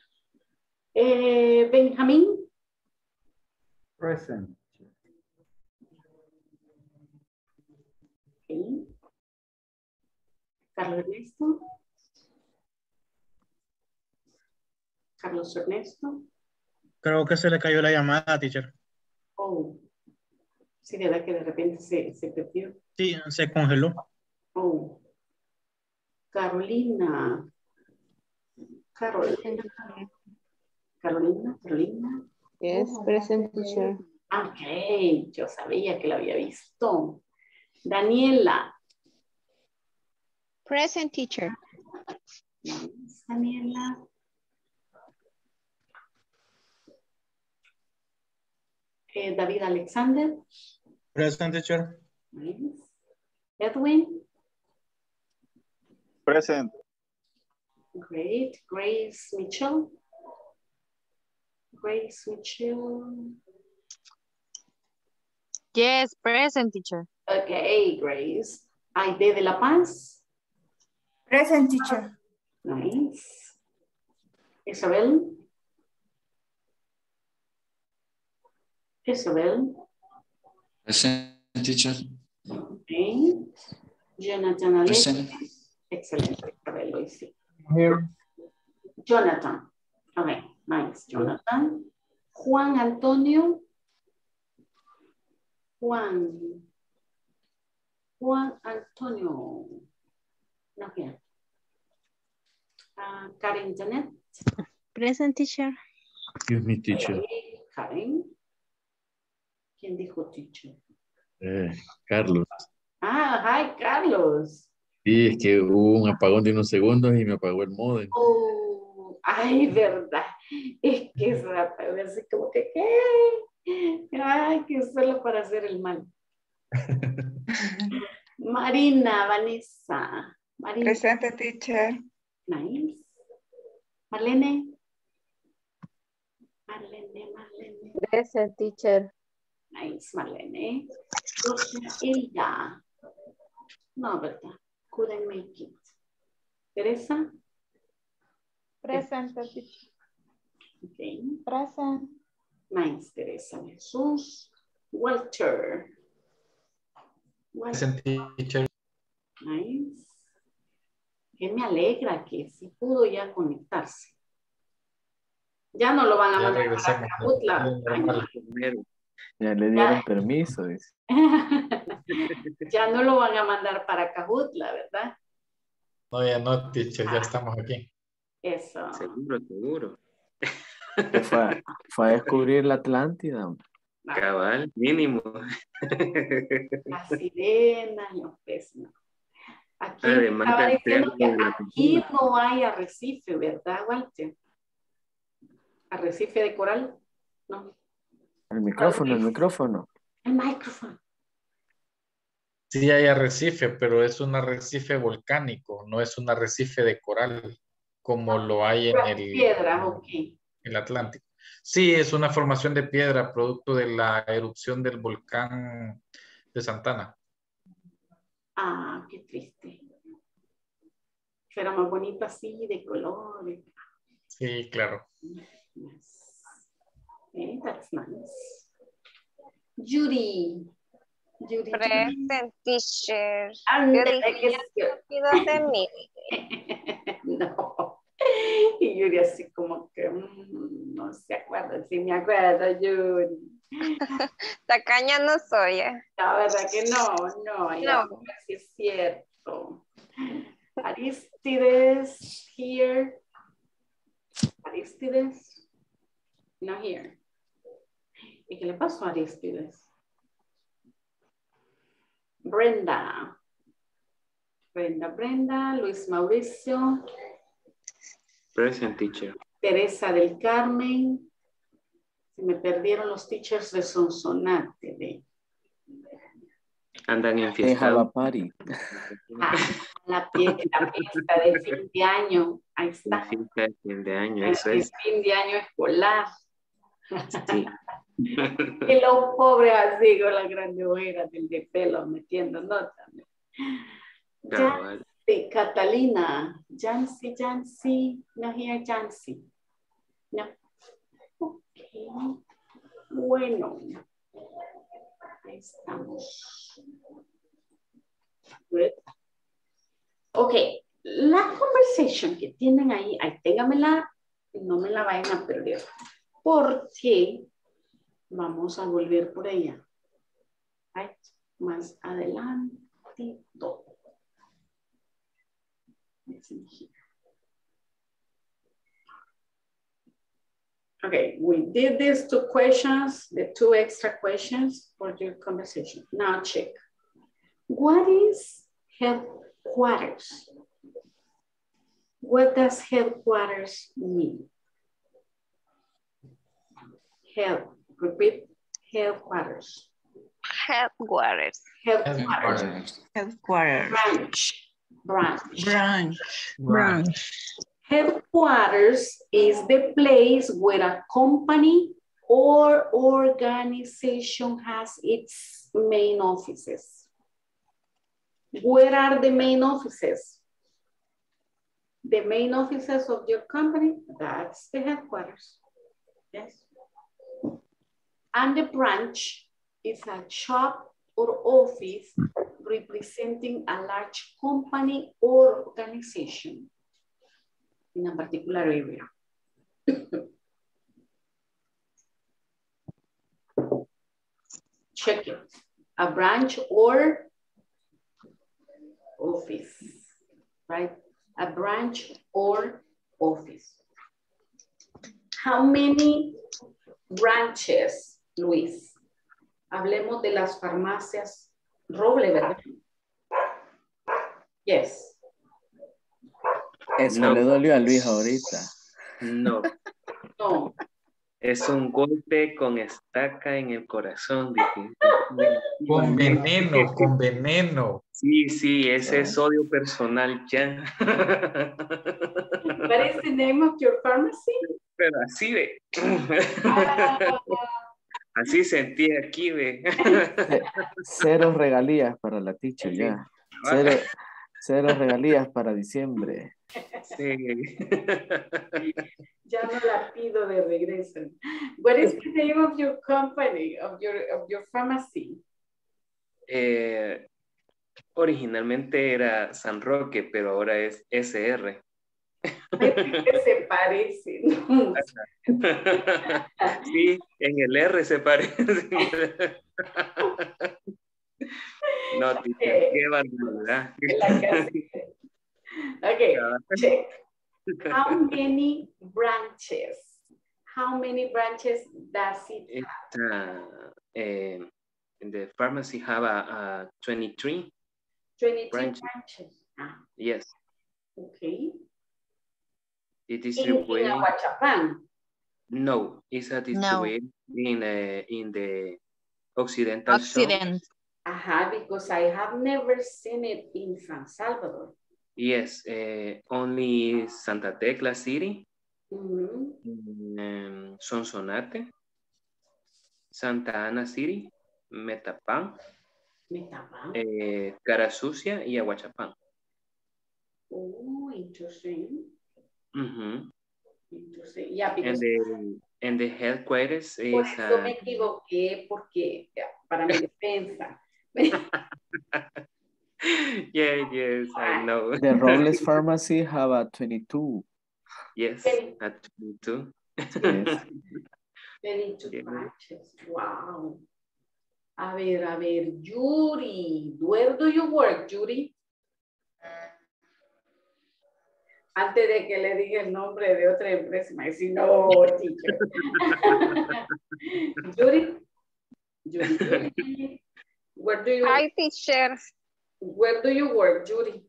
Eh, Benjamín. Present. Okay. Carlos Ernesto. Carlos Ernesto. Creo que se le cayó la llamada, teacher. Oh. Sí, verdad que de repente se, se perdió. Sí, se congeló. Oh. Carolina. Carolina. Carolina, Carolina. Yes, present teacher. Ok, yo sabía que la había visto. Daniela. Present teacher. Daniela. Eh, David Alexander. Present, teacher. Nice. Edwin. Present. Great. Grace Mitchell. Grace Mitchell. Yes, present teacher. Okay, Grace. Aide de la Paz. Present teacher. Nice. Isabel. Isabel. Present, teacher. Okay. Jonathan Alexis. Present. Excelente, Isabel, lo hice. Here. Jonathan. Okay, nice, Jonathan. Juan Antonio. Juan. Juan Antonio. No here. Uh, Karen Janet. Present teacher. Excuse me, teacher. Okay, Karen. ¿Quién dijo teacher? Eh, Carlos. Ah, hi, Carlos. Sí, es que hubo un apagón de unos segundos y me apagó el modem. Oh, ay, verdad. Es que es así como que, ¿qué? Ay, que es solo para hacer el mal. (laughs) Marina, Vanessa. Marina. Present teacher. Nice. Marlene. Present teacher. Nice, Marlene. Entonces, ella. No, ¿verdad? Couldn't make it. Teresa. Present, teacher. Okay. Present. Nice, Teresa. Jesús. Walter. Present teacher. Nice. Que me alegra que sí pudo ya conectarse. Ya no lo van a Ya mandar Cajutla. Normal. Ya le dieron permiso, dice. (laughs) ya no lo van a mandar para Cajutla, ¿verdad? No, ya no, teacher, ya estamos aquí. Eso. Seguro, seguro. (laughs) Fue, a- fue a descubrir la Atlántida. hombre. Cabal, mínimo. Las sirenas, los peces. no. Aquí Además diciendo que no hay arrecife, ¿verdad, Walter? Arrecife de coral. No. El micrófono, el micrófono. El micrófono. Sí hay arrecife, pero es un arrecife volcánico, no es un arrecife de coral como lo hay en el, Piedras, ok. el Atlántico. Sí, es una formación de piedra producto de la erupción del volcán de Santana. Ah, qué triste. Era más bonito así, de colores. Sí, claro. Yes. Okay, that's nice. Judy. Judy. Present teacher. Dije, que ya olvidó de mí. (laughs) No. Y Yuri así como que mm, no se acuerda, sí me acuerdo, Yuri. (laughs) Tacaña no soy. ¿eh? La verdad que no, no, No. sí es cierto. Aristides, here. Aristides, no here. ¿Y qué le pasó a Aristides? Brenda. Brenda, Brenda, Luis Mauricio, Present teacher. Teresa del Carmen. Se me perdieron los teachers de Sonsonate. De, Andan en fiesta. Jalapari. ah, la, pie- la fiesta de fin de año. Ahí está. Fiesta de fin de año, eso El es. fin de año escolar. Sí. Y los pobres así con la grande ojera del de pelo metiendo. Cabal. Jancy, Catalina. Jancy, Jancy. No here, Jancy. No. Ok. Bueno. Ahí estamos. Good. Ok. La conversation que tienen ahí, ahí téngamela, no me la vayan a perder. Porque vamos a volver por ella. Right? Más here. Okay, we did these two questions, the two extra questions for your conversation. Now check. What is headquarters? What does headquarters mean? Head, repeat, headquarters. Headquarters. Headquarters. Headquarters. Branch. Branch. Branch. Branch. Headquarters is the place where a company or organization has its main offices. Where are the main offices? The main offices of your company, that's the headquarters. Yes. And a branch is a shop or office representing a large company or organization in a particular area. Check it. A branch or office, right? A branch or office. How many branches, Luis? Hablemos de las farmacias Roble, ¿verdad? Yes. Eso No. le dolió a Luis ahorita. No. No. Es un golpe con estaca en el corazón. dije. Con veneno, con veneno. Sí, sí, ese es odio personal ya. What is the name of your pharmacy? Pero así de. Ah, Así sentí aquí, ve. Ce- Cero regalías para la teacher, ya. Cero, cero regalías para diciembre. Sí. Ya no la pido de regreso. What is the name of your company, of your, of your pharmacy? Eh, originalmente era San Roque, pero ahora es SR. Se parece. (laughs) ¿no? (laughs) Sí, en el R se parece. (laughs) No, teacher, qué barbaridad. Okay, check. How many branches? How many branches does it have? Uh, eh, the pharmacy have a, a 23. 23 branches. branches. Ah, Yes, okay. It In, distributed. in Aguachapán. No, it's a distributed in uh, in the Occidental zone. Accident. Ajá, because I have never seen it in San Salvador. Yes, uh, only Santa Tecla City, um, Sonsonate, Santa Ana City, Metapán, Metapán. eh, Cara Sucia y Aguachapán. Oh, interesting. Yeah, And the, and the headquarters por is eso uh, me equivoqué, porque para mi defensa. (laughs) yeah, yes, I know. The Robles (laughs) Pharmacy have a 22. yes, at 22. Yes. (laughs) 22 Yeah. branches. Wow. A ver, a ver, Yuri. Where do you work, Yuri? Antes de que le diga el nombre de otra empresa, me dice, no, teacher. (laughs) Yuri. Yuri, Yuri. Where do you Hi, teacher. Where do you work, Judy?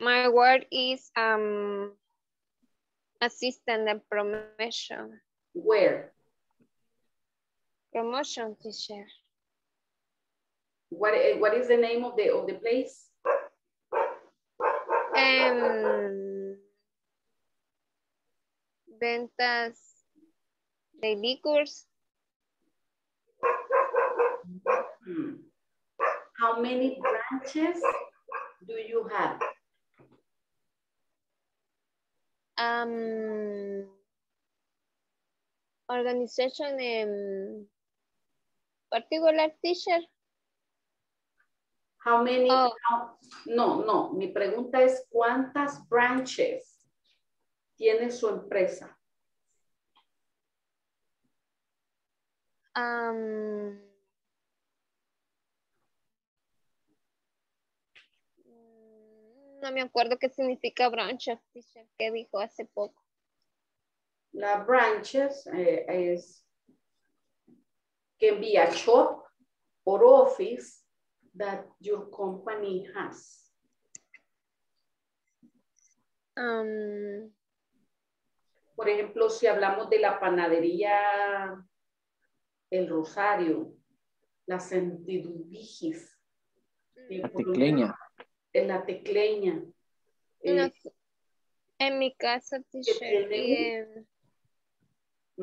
My work is um assistant and promotion. Where? Promotion teacher. What, eh, what is the name of the, of the place? Um, ventas de licors. Hmm. How many branches do you have? Um, organization en particular teacher. How many? Oh. how- no, no, mi pregunta es ¿cuántas branches tiene su empresa? Um, no me acuerdo qué significa branch of teacher que dijo hace poco. La branches eh, es can be a shop or office that your company has. Um, Por ejemplo, si hablamos de la panadería El Rosario, la Santidubigis, La tecleña. en la Tecleña. eh, no en mi casa tiene em,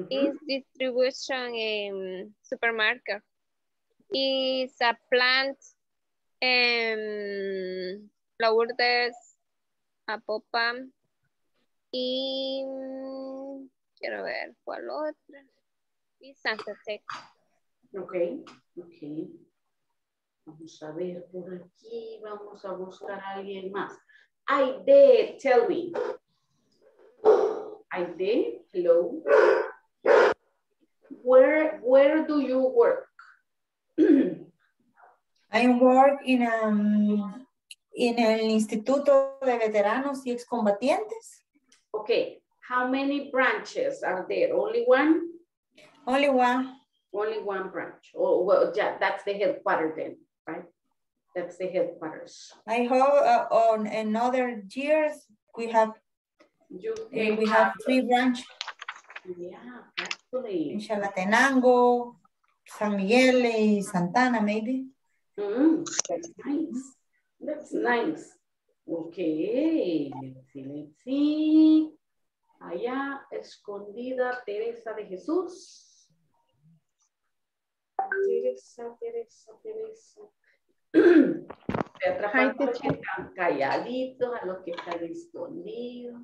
is distribution en supermarket. Is a plant en Lourdes, Apopan y mm, quiero ver cuál otra. Y Santa Tecla. Ok, ok. Vamos a ver por aquí, vamos a buscar a alguien más. Aide, tell me. Aide, hello. Where, where do you work? (clears throat) I work in, um, en el Instituto de Veteranos y Excombatientes. Okay, how many branches are there? Only one? Only one. Only one branch. Oh, well, yeah, that's the headquarters then, right? That's the headquarters. I hope uh, on another years we have You uh, we have three branches Yeah, actually. in. Chalatenango, San Miguel Santana maybe. Mm, that's nice. That's nice. Okay, let's see, let's see. Allá, escondida Teresa de Jesús. Teresa, Teresa, Teresa. Estoy atrapando a los que están calladitos, a los que están escondidos.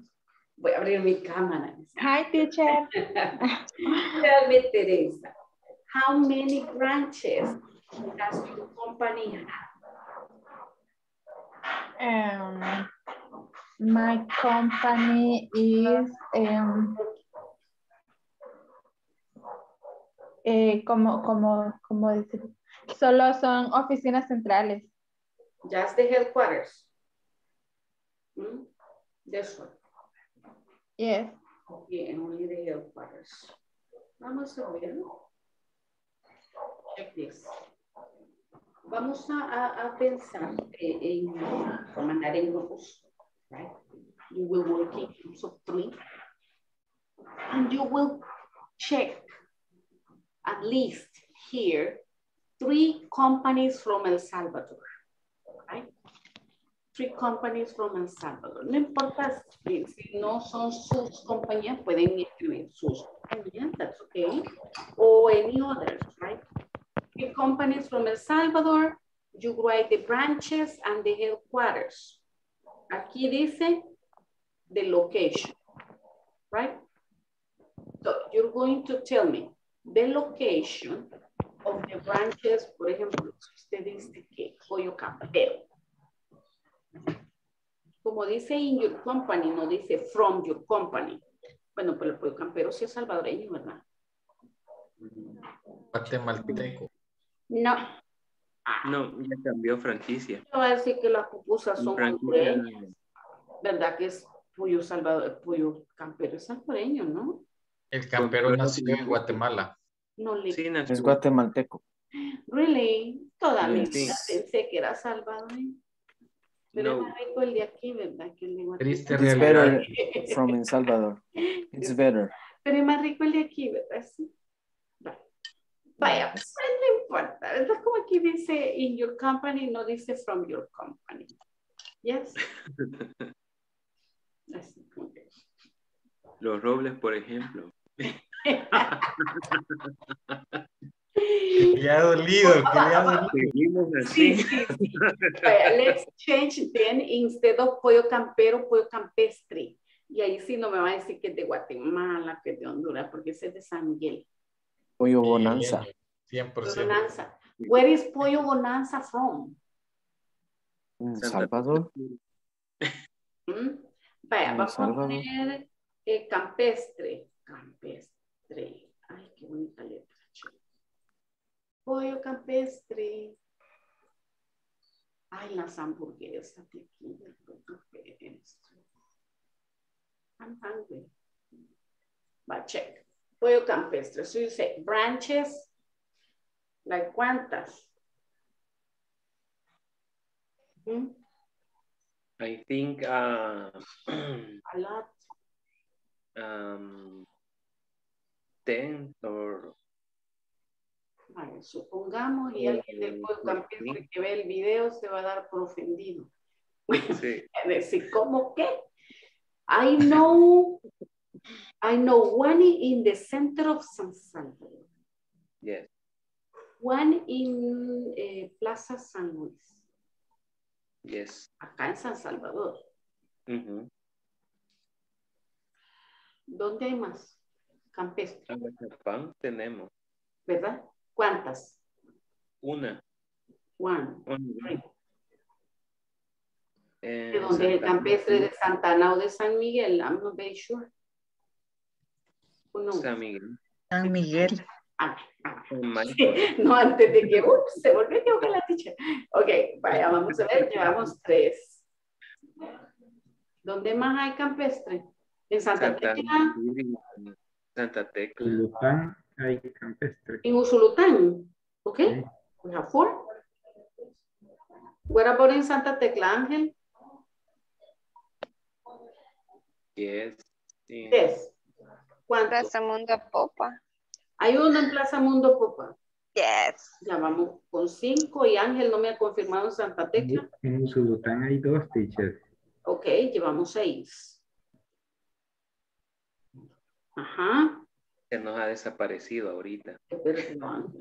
Voy a abrir mi cámara. Hi, teacher. Tell me, Teresa, how many branches does your company have? Um, my company is um, eh, como, como, como decir, solo son oficinas centrales. Just the headquarters. Hmm? This one. Yes. Okay, and only the headquarters. Vamos a ver. Check this. Vamos a, pensar eh, en mandar en grupos, right? You will work in groups of three. And you will check at least here three companies from El Salvador, right? Three companies from El Salvador. No importa si, no son sus compañías, pueden escribir sus compañías, that's okay. Or any others, right? Companies from El Salvador, you write the branches and the headquarters. Aquí dice the location, right? So you're going to tell me the location of the branches, por ejemplo, usted dice que Pollo Campero. Como dice in your company, no dice from your company. Bueno, pero el Pollo Campero sí es salvadoreño, ¿verdad? Guatemalteco. No. No, ya cambió franquicia. No va a decir que las pupusas son hondureñas. ¿Verdad que es Pollo Salvador, Pollo Campero es salvadoreño, no? El campero nació en Guatemala. No le... Sí, Es guatemalteco. Really, toda mi Sí. vida pensé que era salvadoreño. Pero No. es más rico el de aquí, ¿verdad? Que el de Guatemala. Triste It's better from El Salvador. It's better. (laughs) Pero es más rico el de aquí, ¿verdad? Sí. Va. Vaya, pues no importa. ¿Verdad? Como aquí dice in your company, no dice from your company. Yes. (laughs) Así como que- Los robles, por ejemplo. (laughs) Que le ha dolido, que le ha dolido. Seguimos Sí, así. sí, sí. Vaya, let's change then instead of pollo campero, pollo campestre. Y ahí sí no me va a decir que es de Guatemala, que es de Honduras, porque ese es de San Miguel. Pollo bonanza. 100%. Bonanza. Where is Pollo Bonanza from? Salvador. (laughs) ¿Mm? Vaya, vamos a poner eh, campestre. Campestre. Ay, qué bonita letra. Pollo campestre. Ay, las hamburguesas de aquí. I'm hungry. Va, check. Pollo campestre. So you say branches. Like cuántas? I think uh, (clears throat) A lot. um, 10 or Vale, supongamos y alguien del pollo campestre que ve el video se va a dar por ofendido. sí. (laughs) Decir, ¿cómo qué? I know, I know one in the center of San Salvador, Yes. one in eh, Plaza San Luis, Yes. acá en San Salvador. Ujú. ¿Dónde hay más? Campestre, Agazapán tenemos ¿verdad? ¿Cuántas? una. One. three. En ¿De dónde es el campestre de Cruz, Santa Ana o de San Miguel? I'm not very sure. San Miguel. San Miguel. Ah, ah. No, antes de que ups, se volvió a equivocar la teacher. Ok, vaya, vamos a ver, llevamos tres. ¿Dónde más hay campestre? En Santa, Santa Tecla, Santa Tecla. Lután hay campestre. en Usulután. Ok, Sí. we have four. What about en Santa Tecla, Ángel? Yes. sí. Tres. ¿Cuántos? Plaza Mundo Popa. Hay uno en Plaza Mundo Popa. Yes. Ya vamos con cinco y Ángel no me ha confirmado en Santa Tecla. En Usulután hay dos teachers. Ok, llevamos seis. Ajá. Se nos ha desaparecido ahorita. Perdón.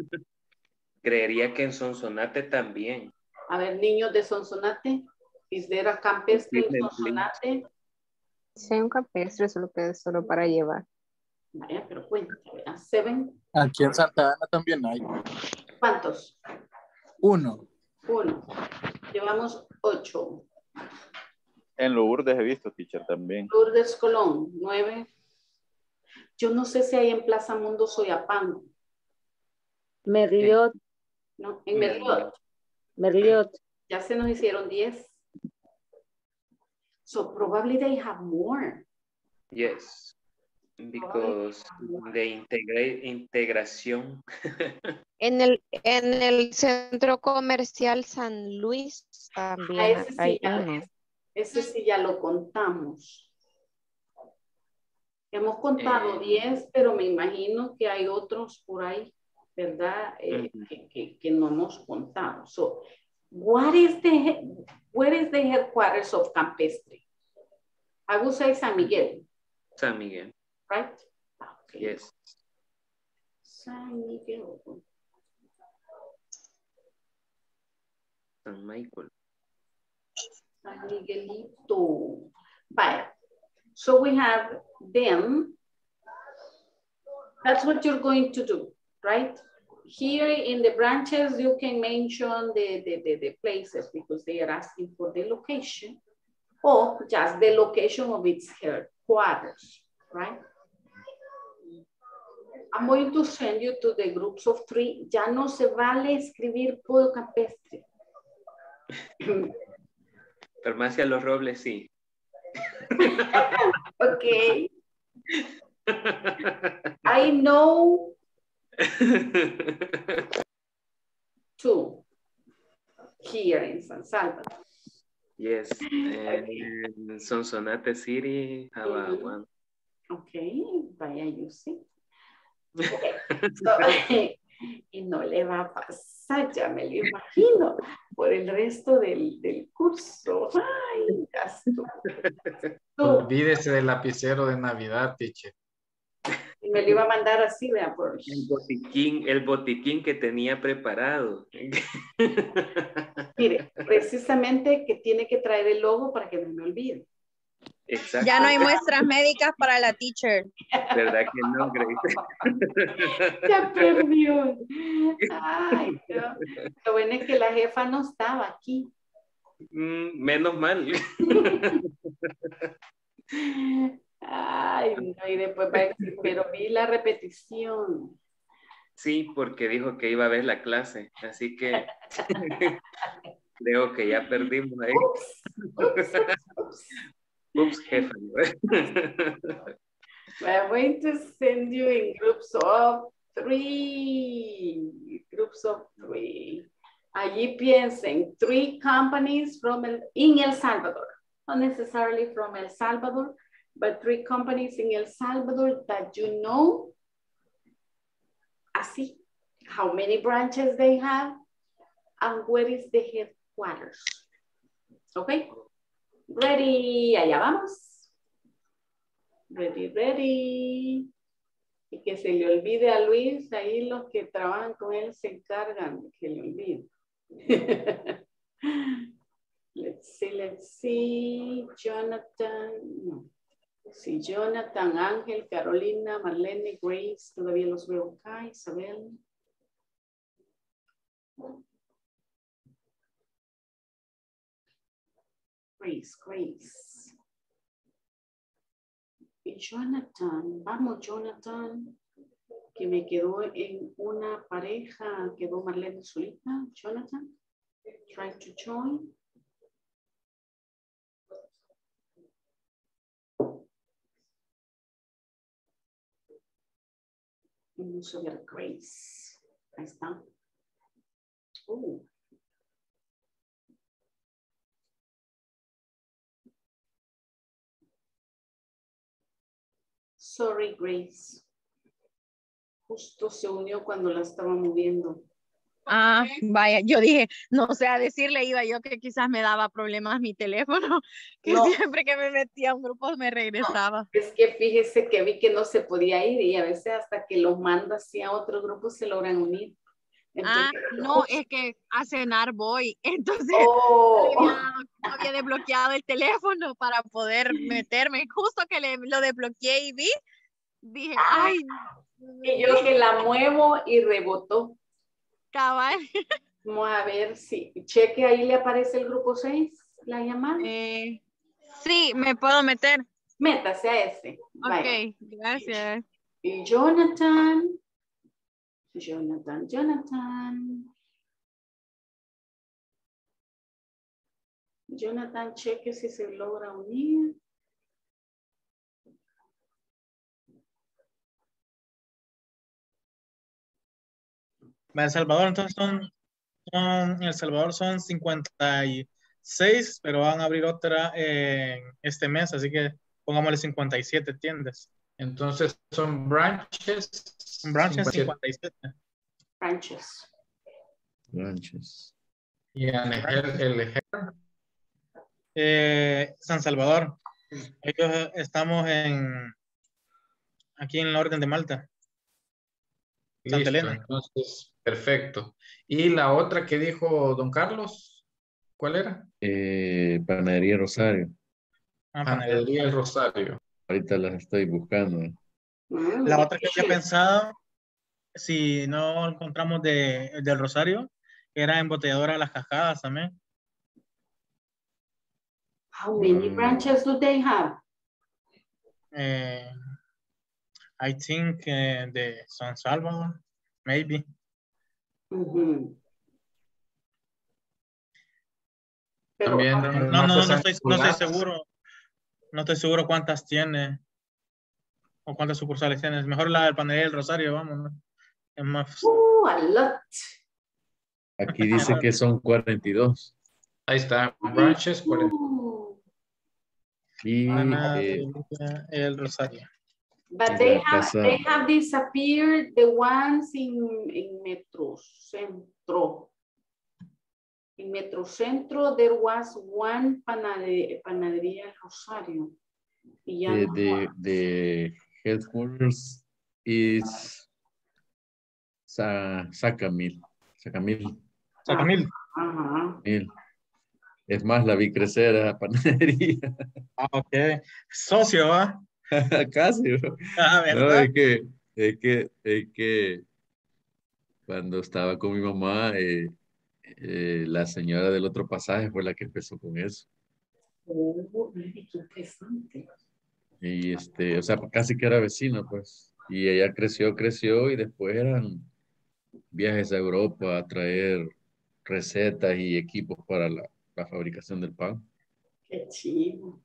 Creería que en Sonsonate también. A ver, niños de Sonsonate. Is there a campestre en. Sonsonate? Sí, un campestre, solo que es solo para llevar. Vaya, pero cuenta, ¿verdad? Seven. Aquí en Santa Ana también hay. ¿Cuántos? Uno. Uno. Llevamos ocho. En Lourdes he visto, teacher, también. Lourdes Colón, nueve. Yo no sé si hay en Plaza Mundo Soyapango, Merliot, ¿no? En Merliot. Merliot. Ya se nos hicieron diez. So probably they have more. Yes. Because de integra- integración. (laughs) En el, en el centro comercial San Luis también ese sí, hay ya, uno. ese sí ya lo contamos. Hemos contado Eh. 10, pero me imagino que hay otros por ahí, ¿verdad? Eh, que, que- que no hemos contado. So, what is the, he- where is the headquarters of Campestre? I would say San Miguel, San Miguel. Right? Okay. Yes. San Miguel. San Michael. San Miguelito. Vaya. So we have them. That's what you're going to do, right? Here in the branches, you can mention the, the, the, the places because they are asking for the location or just the location of its headquarters, right? I'm going to send you to the groups of three. Ya no se vale escribir pollo campestre. Farmacia Los Robles, sí. (laughs) Okay. (laughs) I know two here in San Salvador. yes. En Sonsonate City, have a Mhm. one. Okay, vaya you see. Okay. (laughs) So, (laughs) y no le va a pasar, ya me lo imagino, por el resto del, del curso. Ay. Tú, Olvídese del lapicero de Navidad, teacher. y me lo iba a mandar así, vea, por... El botiquín, el botiquín que tenía preparado. (laughs) Mire, precisamente que tiene que traer el logo para que no me olvide. Exacto. Ya no hay muestras médicas para la teacher. ¿Verdad que no, Grace? (laughs) Ya perdió. Ay, no. Lo bueno es que la jefa no estaba aquí. Mm, menos mal. Ay, no, y después va a decir, pero vi la repetición. Sí, porque dijo que iba a ver la clase, así que (laughs) (laughs) creo que ya perdimos ahí. Ups, jefa. I'm going to send you in groups of three. Groups of three. Allí piensen, three companies from el, in El Salvador. Not necessarily from El Salvador, but three companies in El Salvador that you know. Así, how many branches they have and where is the headquarters. Okay? Ready, allá vamos. Ready, ready. Y que se le olvide a Luis, ahí los que trabajan con él se encargan de que le olvide. (laughs) let's see, let's see. Jonathan, no. Sí, Jonathan, Ángel, Carolina, Marlene, Grace, todavía los veo acá, Isabel. Grace, Grace. Y Jonathan, vamos Jonathan, que me quedó en una pareja, quedó Marlene solita. Jonathan, try to join. Vamos a ver Grace. Está. Uh. Sorry, Grace. Justo se unió cuando la estaba moviendo. Ah, vaya, yo dije, no sé, a decirle iba yo que quizás me daba problemas mi teléfono, (laughs) que No. siempre que me metía a un grupo me regresaba. Es que fíjese que vi que no se podía ir y a veces hasta que los manda así a otro grupo se logran unir. Ah, (laughs) no, es que a cenar voy. (laughs) Entonces, Oh. había, había desbloqueado el teléfono para poder meterme. Justo que le- lo desbloqueé y vi, dije, ay, Y yo que la muevo y rebotó. cabal. Vamos a ver si, cheque ahí le aparece el grupo 6, la llamada. Eh, sí, me puedo meter. Métase a ese. Ok, gracias. Y Jonathan. Jonathan, Jonathan. Jonathan, cheque si se logra unir. El Salvador, entonces son, son- en El Salvador son 56, pero van a abrir otra en este mes, así que pongámosle 57 tiendas. Entonces son branches. Branches 57. 57. Branches. Branches. Y en el, el Eh, San Salvador. Ellos estamos en aquí en la Orden de Malta. Santa Listo, Elena. entonces, perfecto. Y la otra que dijo don Carlos, ¿cuál era? Eh, Panadería Rosario. Ah, Panadería El Rosario. Ahorita las estoy buscando. La otra que había pensado, si no encontramos de, del Rosario, era embotelladora Las Cascadas también. How many branches do they have? Eh, I think de San Salvador, maybe. Ujú. También No, en no, no, no estoy, no estoy seguro. No estoy seguro cuántas tiene o cuántas sucursales tiene. Mejor la del Panadería del Rosario, vamos. ¿no? Es más. Uh, a lot. Aquí dice que son 42. Ahí está, branches 40. Y eh, Panadería El Rosario. But they have, they have disappeared the ones in, in Metrocentro. In Metrocentro, there was one panade- panadería Rosario. Y ya the, no the, the headquarters is Sa Sacamil. Sacamil. Sacamil. Mil. Es más, la vi crecer a la panadería. Ah, ok. Socio, ¿va? (laughs) Casi. ¿no? Ah, No, ¿verdad? es que, es que, es que cuando estaba con mi mamá, eh, eh, la señora del otro pasaje fue la que empezó con eso. Oh, qué interesante. Y este, o sea, casi que era vecino, pues. Y ella creció, creció y después eran viajes a Europa a traer recetas y equipos para la, la fabricación del pan. Qué chido.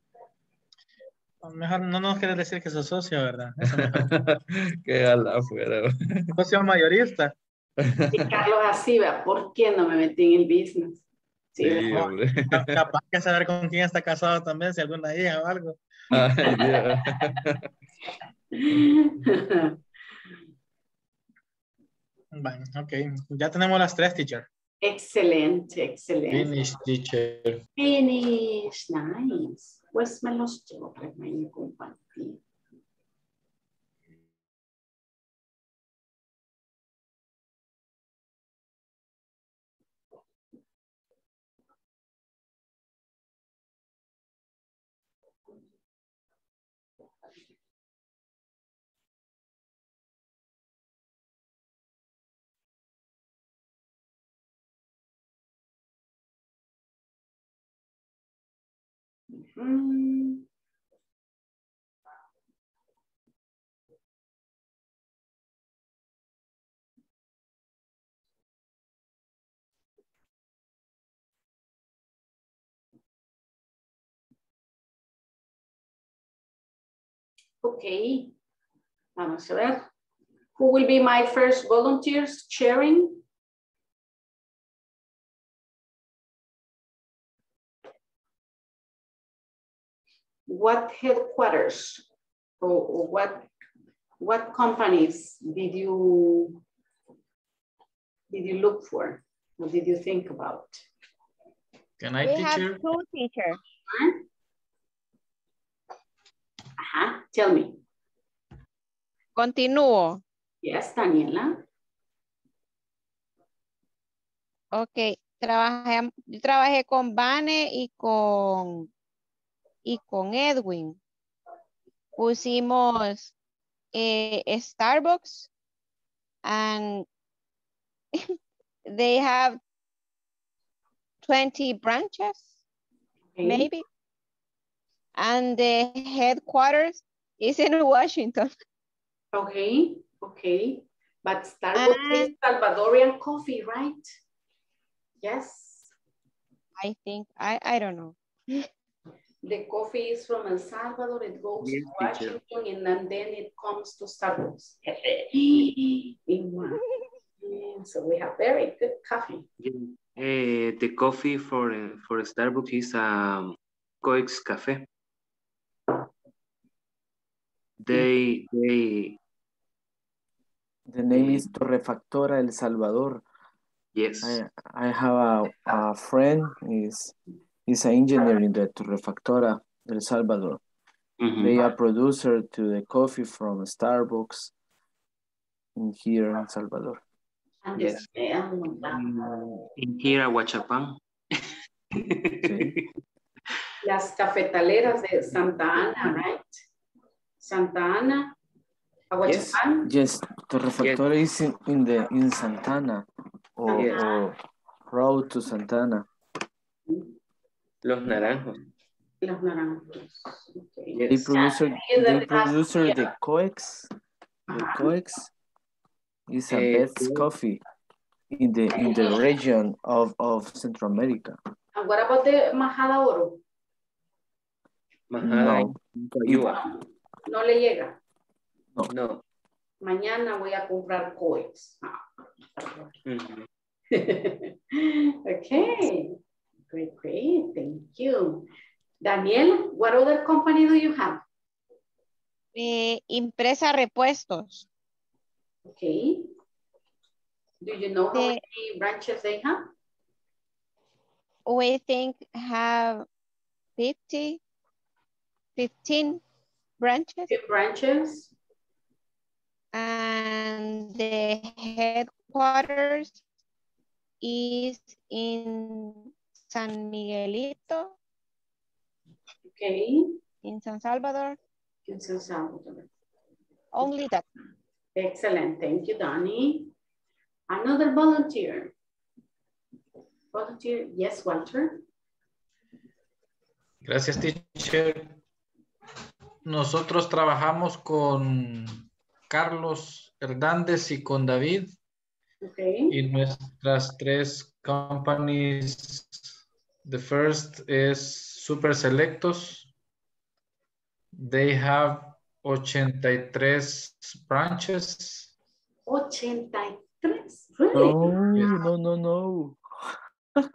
Mejor no nos quieres decir que sos socio, ¿verdad? Eso mejor. (laughs) Qué gala afuera. (laughs) socio mayorista. Y Carlos así, ¿verdad? ¿por qué no me metí en el business? Sí, Sí, Capaz que saber con quién está casado también, si alguna hija o algo. Ay, Dios. Bueno, ok. Ya tenemos las tres, teacher. Excelente, excelente. Finish, teacher. Finish, nice. Pues me los llevo para compartir. Mm. Okay, vamos a ver. Who will be my first volunteers sharing? What headquarters or, or what what companies did you did you look for? What did you think about? Can I, We have teacher? two teachers. Ajá, tell me. Continúo. Yes, Daniela. Ok, trabajé, yo trabajé con Vane y con, y con Edwin. Pusimos eh, Starbucks and (laughs) they have 20 branches, Okay. maybe. And the headquarters is in Washington. Okay, okay. But Starbucks is. Salvadorian coffee, right? Yes. I think, I, I don't know. (laughs) The coffee is from El Salvador, it goes Yes, to teacher. Washington, and then it comes to Starbucks. Yeah, So we have very good coffee. Eh, the coffee for for Starbucks is um, Coex Cafe. They they The name is Torrefactora El Salvador. yes. I, I have a, a friend, is is an engineer in the Torrefactora El Salvador. Mhm. They are producer to the coffee from Starbucks in here in Salvador. Yes. the smell of that. Mm, In here, Aguachapán. (laughs) Las cafetaleras de Santa Ana, right? Santa Ana, Aguachapán. Yes, Torrefactora is in, in the in Santana or, Yes. or road to Santana. Los naranjos. Los naranjos. Okay. Producer they the producer the Coex. The Coex is a Eh, best coffee in the in the region of, of Central America. And what about the majada oro? Majada No. le llega. No. Mañana voy a comprar coins. (laughs) Mhm. okay. Great, great. Thank you. Daniel, what other company do you have? Eh, impresa repuestos. Okay. Do you know how The- many branches they have? We think have 50, 15 branches. Two branches. And the headquarters is in San Miguelito, Okay. in San Salvador. In San Salvador. Only that. Excellent. Thank you, Donnie. Another volunteer. Volunteer. Yes, Walter. Gracias, teacher. Nosotros trabajamos con Carlos Hernández y con David Okay. y nuestras tres companies. The first is Super Selectos. They have 83 branches. 83. Really? No, no, no, no. (laughs)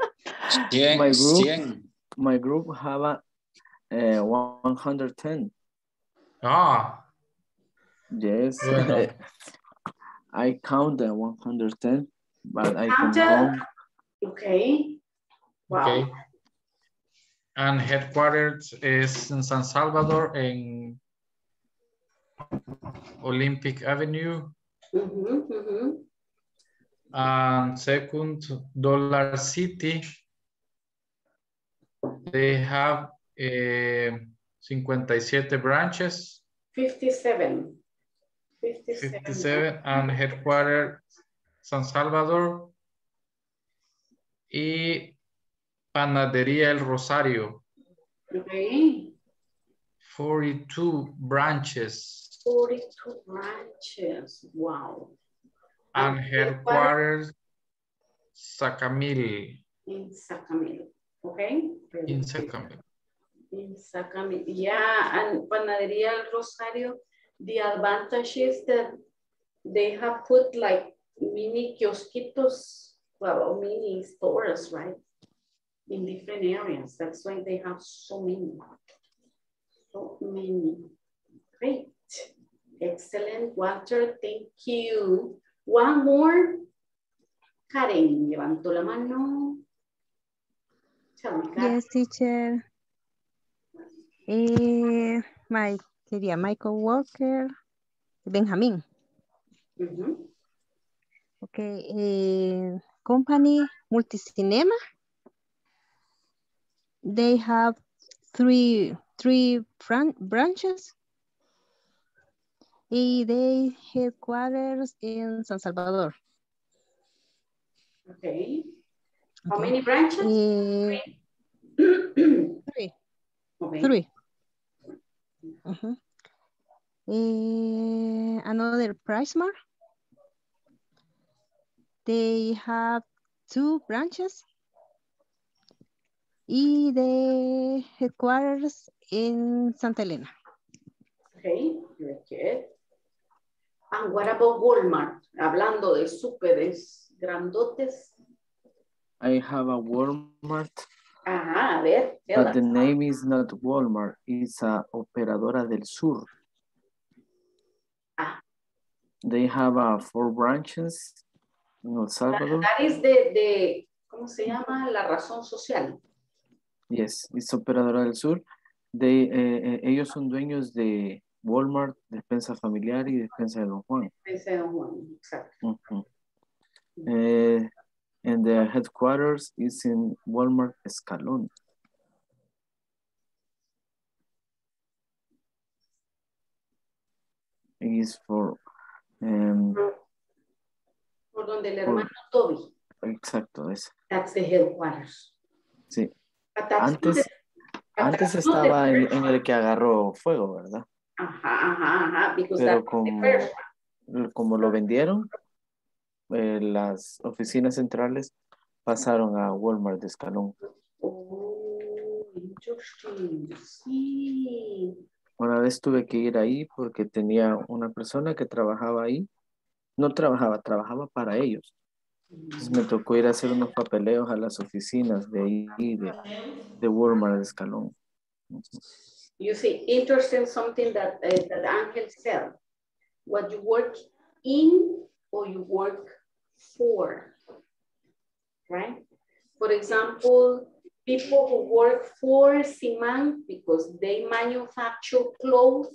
Cien, my group, cien. my group have a, uh, 110. Ah, Yes. (laughs) I count the 110, but I Counted. Okay. Wow. okay. And headquarters is in San Salvador in Olympic Avenue. Mhm, mhm. And second, Dollar City. They have eh, 57 branches, 57. 57. 57, and headquarters San Salvador. Y Panadería El Rosario, Okay. 42 branches. 42 branches. Wow. And headquarters Sacamil, In Sacamil. Okay. In. Sacamil. In Sacamil. Yeah, and Panadería El Rosario, the advantage is that they have put like mini kiosquitos, well, mini stores, right? In different areas. That's why they have so many. So many. Great. Excellent, Walter. Thank you. One more. Karen, levantó la mano. Tell me, Karen. Yes, teacher. Eh, Mike, sería Michael Walker, Benjamín. Ok, eh, company Multicinema. They have three three branches. Y they headquarters in San Salvador. Okay. How Okay. many branches? Eh, three. Okay. Three. Mhm. Eh, another PriceMart. They have two branches. Y the headquarters in Santa Elena. Okay, very good. And what about Walmart? Hablando de súperes grandotes. I have a Walmart, Ajá, a ver, but the name is not Walmart. It's a Operadora del Sur. Ah. They have uh, four branches in El Salvador. That is de, de, ¿cómo se llama? La razón social. Yes, it's Operadora del Sur. They, eh, eh, ellos son dueños de Walmart, Despensa Familiar y Despensa de Don Juan. Ese es Juan, exacto. Ujú. Eh, and the headquarters is in Walmart Escalón. It is for, um, Por donde el hermano Toby. exacto, es, That's the headquarters. sí. Antes, antes estaba en, en el que agarró fuego, ¿verdad? Ajá, ajá, ajá, Pero como, como lo vendieron, eh, las oficinas centrales pasaron a Walmart de Escalón. Oh. Sí. Una vez tuve que ir ahí porque tenía una persona que trabajaba ahí. No trabajaba, trabajaba para ellos. Me tocó ir a hacer unos papeleos a las oficinas de ahí, de, de Walmart de Escalón. You see, interesting something that, uh, that Angel said. What you work in or you work for, right? For example, people who work for Siman because they manufacture clothes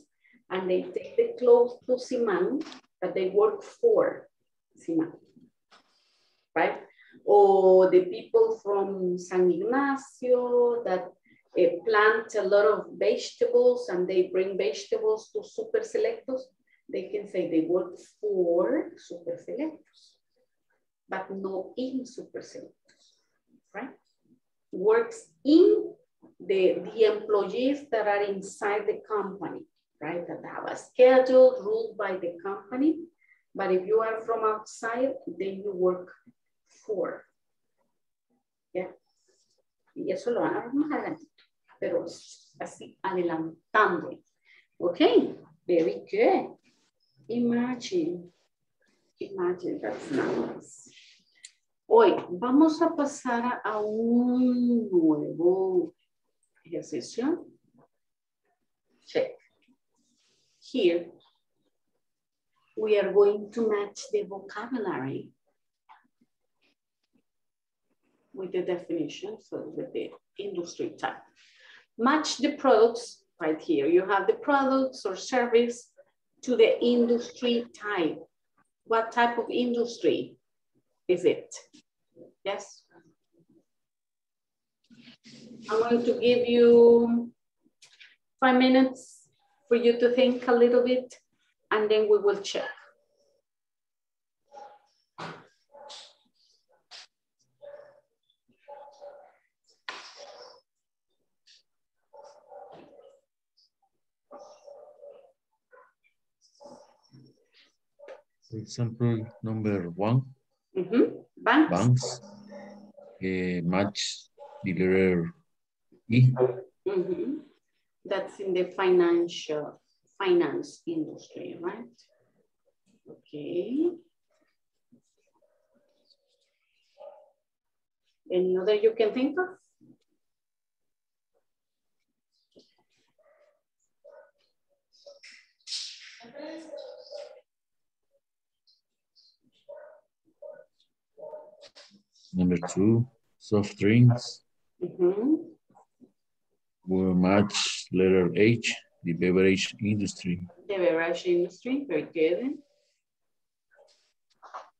and they take the clothes to Siman, that they work for Siman, right? Or the people from San Ignacio that uh, plant a lot of vegetables and they bring vegetables to Super Selectos, they can say they work for Super Selectos, but no in Super Selectos, right? Works in the, the employees that are inside the company, right? That have a schedule ruled by the company. But if you are from outside, then you work for. Yeah. Y eso lo van a ver más adelante, pero así adelantando. Okay, very good. Imagine. Imagine, that's nice. Hoy vamos a pasar a un nuevo ejercicio. Check. Here, we are going to match the vocabulary with the definition, so with the industry type. Match the products right here. You have the products or service to the industry type. What type of industry is it? Yes. I'm going to give you five minutes for you to think a little bit and then we will check. For example, number one, Mhm. Banks. banks, eh, match the letter E. Mhm. That's in the financial, finance industry, right? Okay. Any other you can think of? Number two, soft drinks, Mhm. will match letter H, the beverage industry. The beverage industry, very good.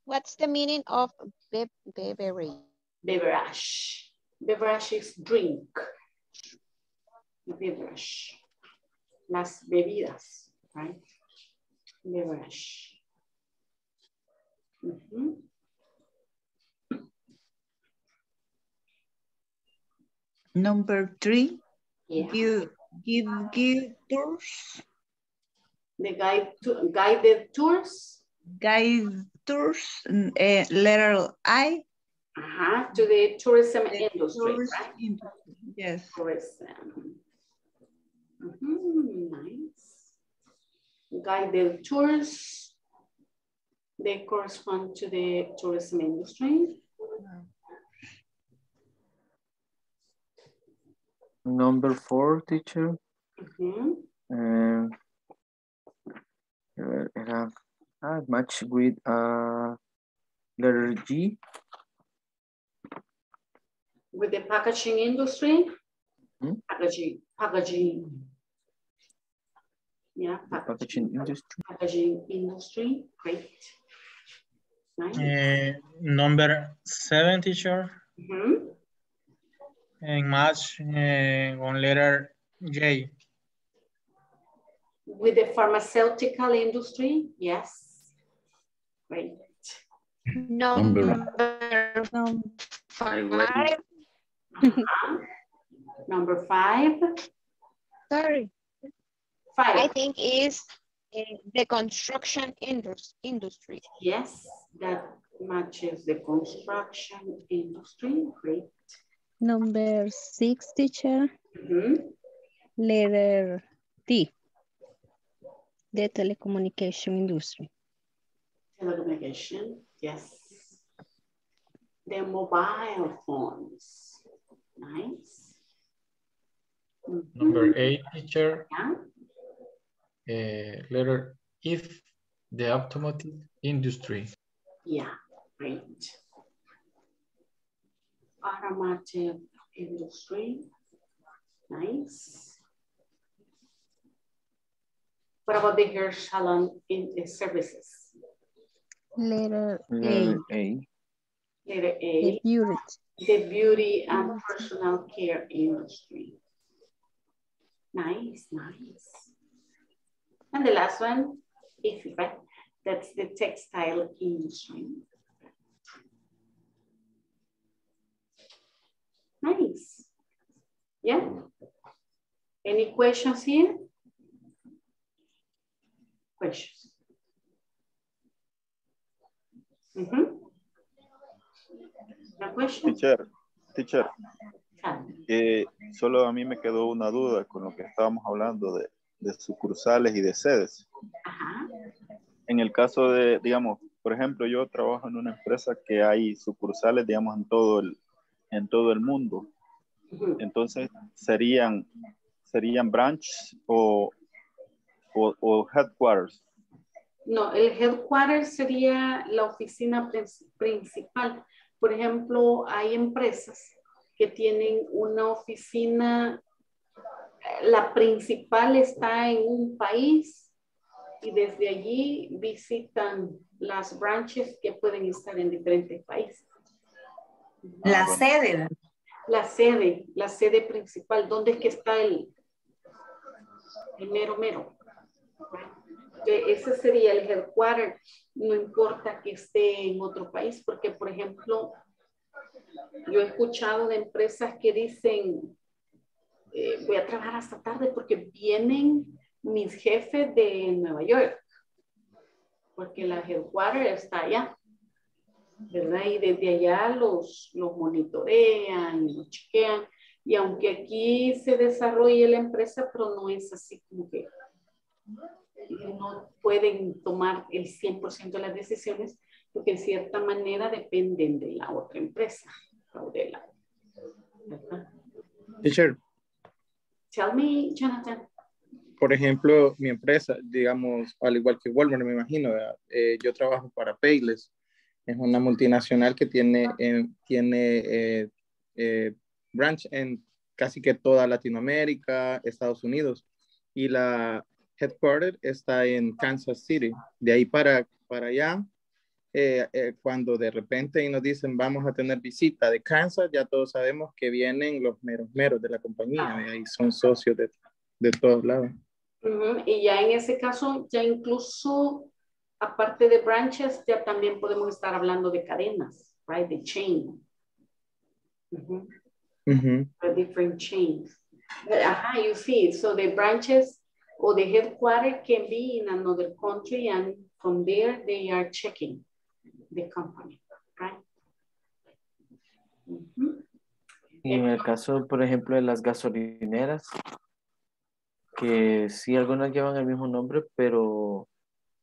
What's the meaning of be beverage? Beverage. Beverage is drink. Beverage. Las bebidas, right? Beverage. Mm -hmm. Number three, Yeah. give, give, give tours, The guide to, guided tours guide tours, uh, letter I. uh-huh, to the tourism industry, tourist right? industry, Yes. Tourism. Mhm, nice. Guided tours. They correspond to the tourism industry. Number four, teacher. Mhm. Um, era- era ah, match with uh, letter G. With the packaging industry. Hmm? Packaging, packaging. Yeah, the packaging industry. packaging industry, great. Nice. Eh, number seven, teacher. Mhm. En match eh, con letter J. With the pharmaceutical industry, yes. Great. Number five. Uh-huh. Number five. Sorry. Five. I think is eh, the construction indus industry. Yes, that matches the construction industry. Great. Number six, teacher. Mhm. Letter T. The telecommunication industry. Telecommunication, yes. The mobile phones. Nice. Mhm. Number eight, teacher. Yeah. eh, letter if the automotive industry. Yeah, great. Automotive industry, nice. What about the hair salon in the services? Letter A. Letter A. Letter The beauty. the beauty and personal care industry. Nice, nice. And the last one, if right, that's the textile industry. Nice. Yeah. Any questions here? Questions? Mhm. ¿La question? Teacher, teacher, Ah, eh, solo a mí me quedó una duda con lo que estábamos hablando de, de sucursales y de sedes. Ajá. En el caso de, digamos, por ejemplo, yo trabajo en una empresa que hay sucursales, digamos, en todo el, en todo el mundo. Entonces, serían, serían branches o, o, o headquarters. No, el headquarter sería la oficina prin- principal. Por ejemplo, hay empresas que tienen una oficina, la principal está en un país y desde allí visitan las branches que pueden estar en diferentes países. La sede. La sede, la sede principal, ¿dónde es que está el, el mero mero? Que ese sería el headquarter, no importa que esté en otro país, porque por ejemplo, yo he escuchado de empresas que dicen, eh, voy a trabajar hasta tarde porque vienen mis jefes de Nueva York, porque la headquarter está allá, ¿verdad? Y desde allá los, los monitorean y los chequean. Y aunque aquí se desarrolle la empresa, pero no es así como que no pueden tomar el 100% de las decisiones porque en cierta manera dependen de la otra empresa. o de la- ¿verdad? Teacher, Tell me, Jonathan. por ejemplo, mi empresa, digamos, al igual que Walmart, me imagino. Eh, yo trabajo para Payless. Es una multinacional que tiene, eh, tiene eh, eh, branch en casi que toda Latinoamérica, Estados Unidos. Y la headquarter está en Kansas City. De ahí para, para allá eh, eh, cuando de repente nos dicen vamos a tener visita de Kansas, ya todos sabemos que vienen los meros meros de la compañía y son socios de, de todos lados. Ujú, Y ya en ese caso, ya incluso, aparte de branches, ya también podemos estar hablando de cadenas, right? De chain. Ujú. the different chains. But, Ajá, you see, so the branches or the headquarter can be in another country and from there they are checking the company, right? Y en el caso, por ejemplo, de las gasolineras, que sí, algunas llevan el mismo nombre, pero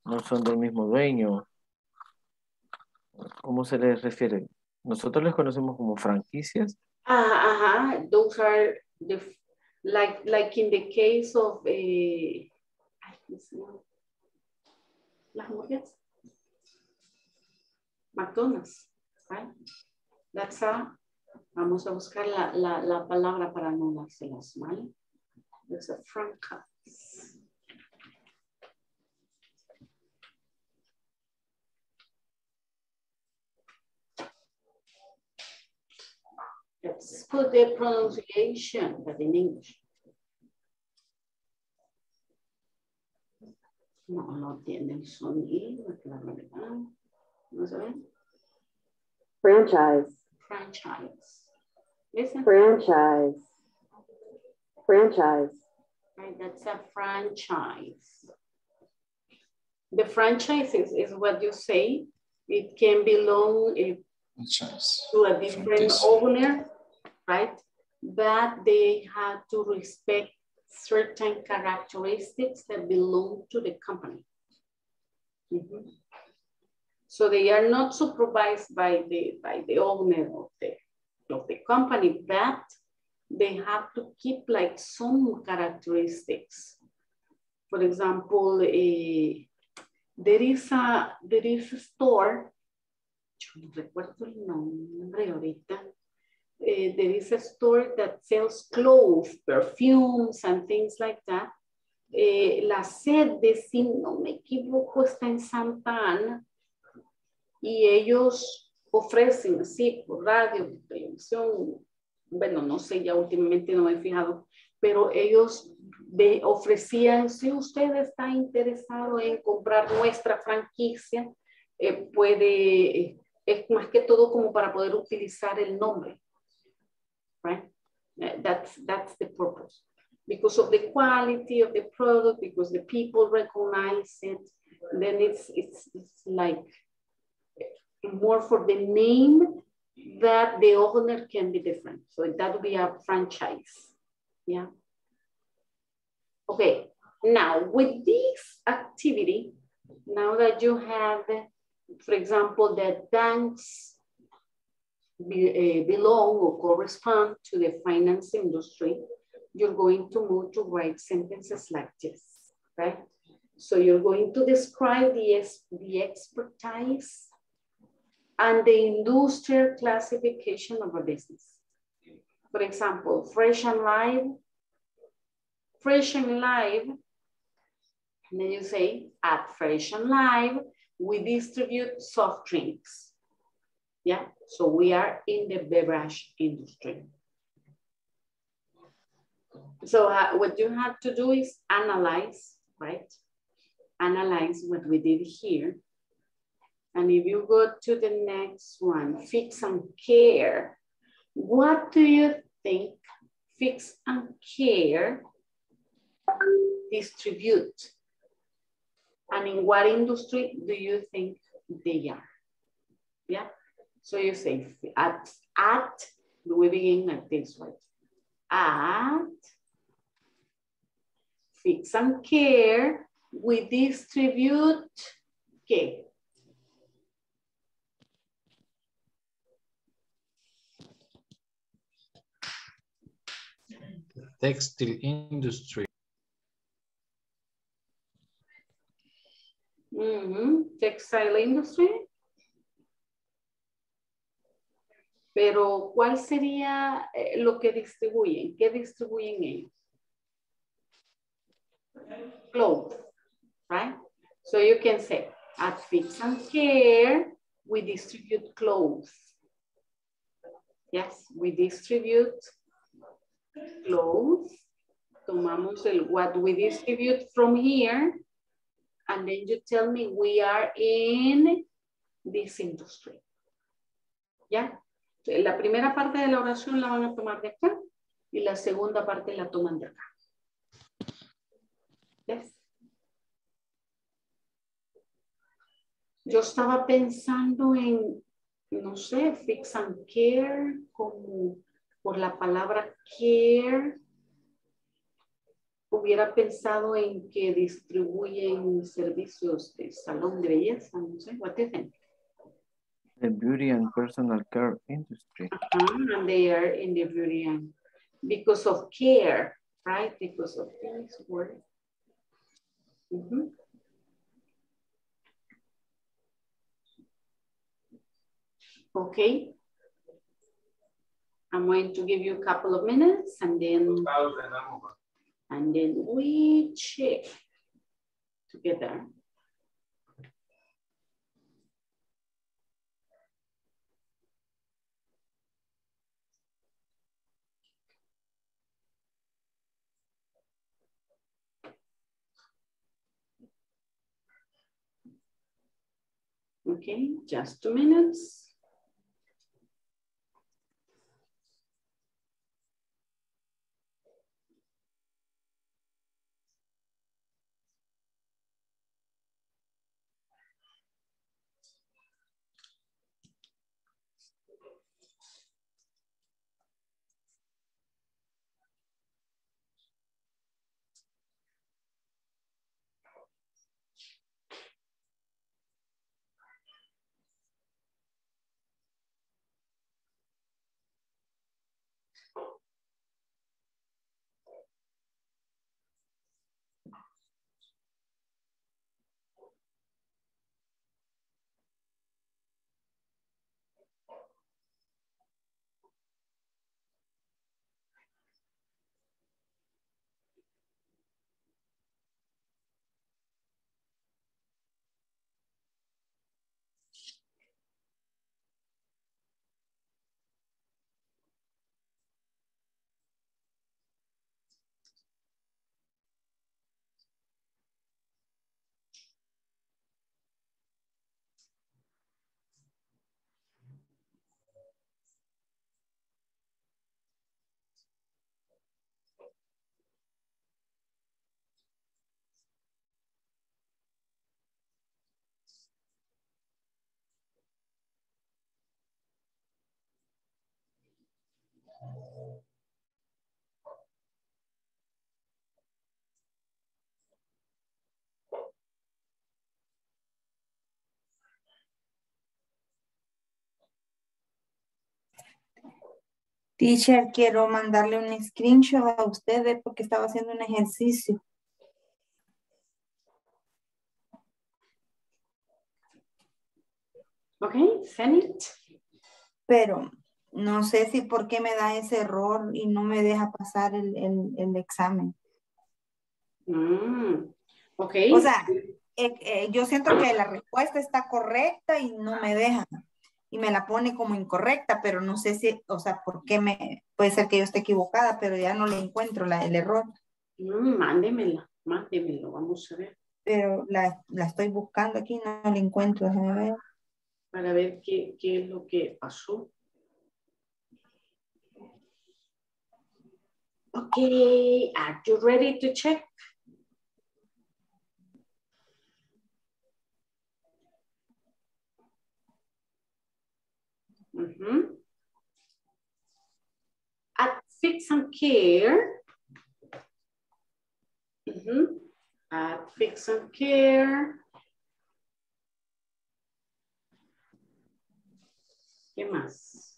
no son del mismo dueño. ¿Cómo se les refiere? Nosotros les conocemos como franquicias. Ah, uh-huh. Those are the like like in the case of eh, las hamburguesas. McDonald's, right? That's a, vamos a buscar la, la, la palabra para no dárselas mal. It's a franchise. Let's put the pronunciation, but in English. No, no tiene el sonido, la verdad. Vamos a ver. Franchise. Franchise. Listen. Franchise. Franchise. Right, that's a franchise. The franchise is, is what you say. It can belong eh, to a different owner, right? But they have to respect certain characteristics that belong to the company. Mhm. So they are not supervised by the by the owner of the of the company, but they have to keep like some characteristics. For example, eh, there is a there is a store. Yo no recuerdo el nombre ahorita. Eh, there is a store that sells clothes, perfumes, and things like that. Eh, la sede, si no me equivoco, está en Santa Ana y ellos ofrecen así por radio, por televisión, bueno, no sé, ya últimamente no me he fijado, pero ellos de, ofrecían, si usted está interesado en comprar nuestra franquicia, eh, puede, es más que todo como para poder utilizar el nombre, right? Uh, That's, that's the purpose. Because of the quality of the product, because the people recognize it, then it's, it's, it's like more for the name that the owner can be different. So that would be a franchise. Yeah. Okay, now with this activity, now that you have, for example, the banks be, uh, belong or correspond to the finance industry, you're going to move to write sentences like this, right? So you're going to describe the, the expertise and the industrial classification of a business. For example, fresh and live, fresh and live, and then you say, at fresh and live, we distribute soft drinks. Yeah, so we are in the beverage industry. So uh, what you have to do is analyze, right? Analyze what we did here and if you go to the next one, fix and care. What do you think fix and care distribute? And in what industry do you think they are? Yeah, so you say at, at, we begin like this, right? At fix and care, we distribute, okay, Textile industry. Ujú, Textile industry. Pero, ¿cuál sería eh, lo que distribuyen? ¿Qué distribuyen ellos? Clothes, right? So you can say, at Fix and Care, we distribute clothes. Yes, we distribute clothes. Tomamos el what we distribute from here. And then you tell me we are in this industry. ¿Ya? La primera parte de la oración la van a tomar de acá y la segunda parte la toman de acá. Yo estaba pensando en, no sé, fix and care, como por la palabra care. Hubiera pensado en que distribuyen servicios de salón de belleza, no sé, what do you think? The beauty and personal care industry. Uh -huh, and they are in the beauty and because of care, right? Because of this word. Mm -hmm. Okay. I'm going to give you a couple of minutes and then and then we check together. Okay, just two minutes. Teacher, quiero mandarle un screenshot a ustedes porque estaba haciendo un ejercicio. Okay, send it. Pero no sé si por qué me da ese error y no me deja pasar el, el, el examen. Mm, ok. O sea, eh, eh, yo siento que la respuesta está correcta y no me deja. Y me la pone como incorrecta, pero no sé si, o sea, por qué me, puede ser que yo esté equivocada, pero ya no le encuentro la, el error. Mm, mándemela, mándemelo, vamos a ver. Pero la, la estoy buscando aquí, no la encuentro, déjame ver. Para ver qué, qué es lo que pasó. Okay, are you ready to check? Mm -hmm. At Fix and Care. Mm -hmm. At Fix and Care. ¿Qué más?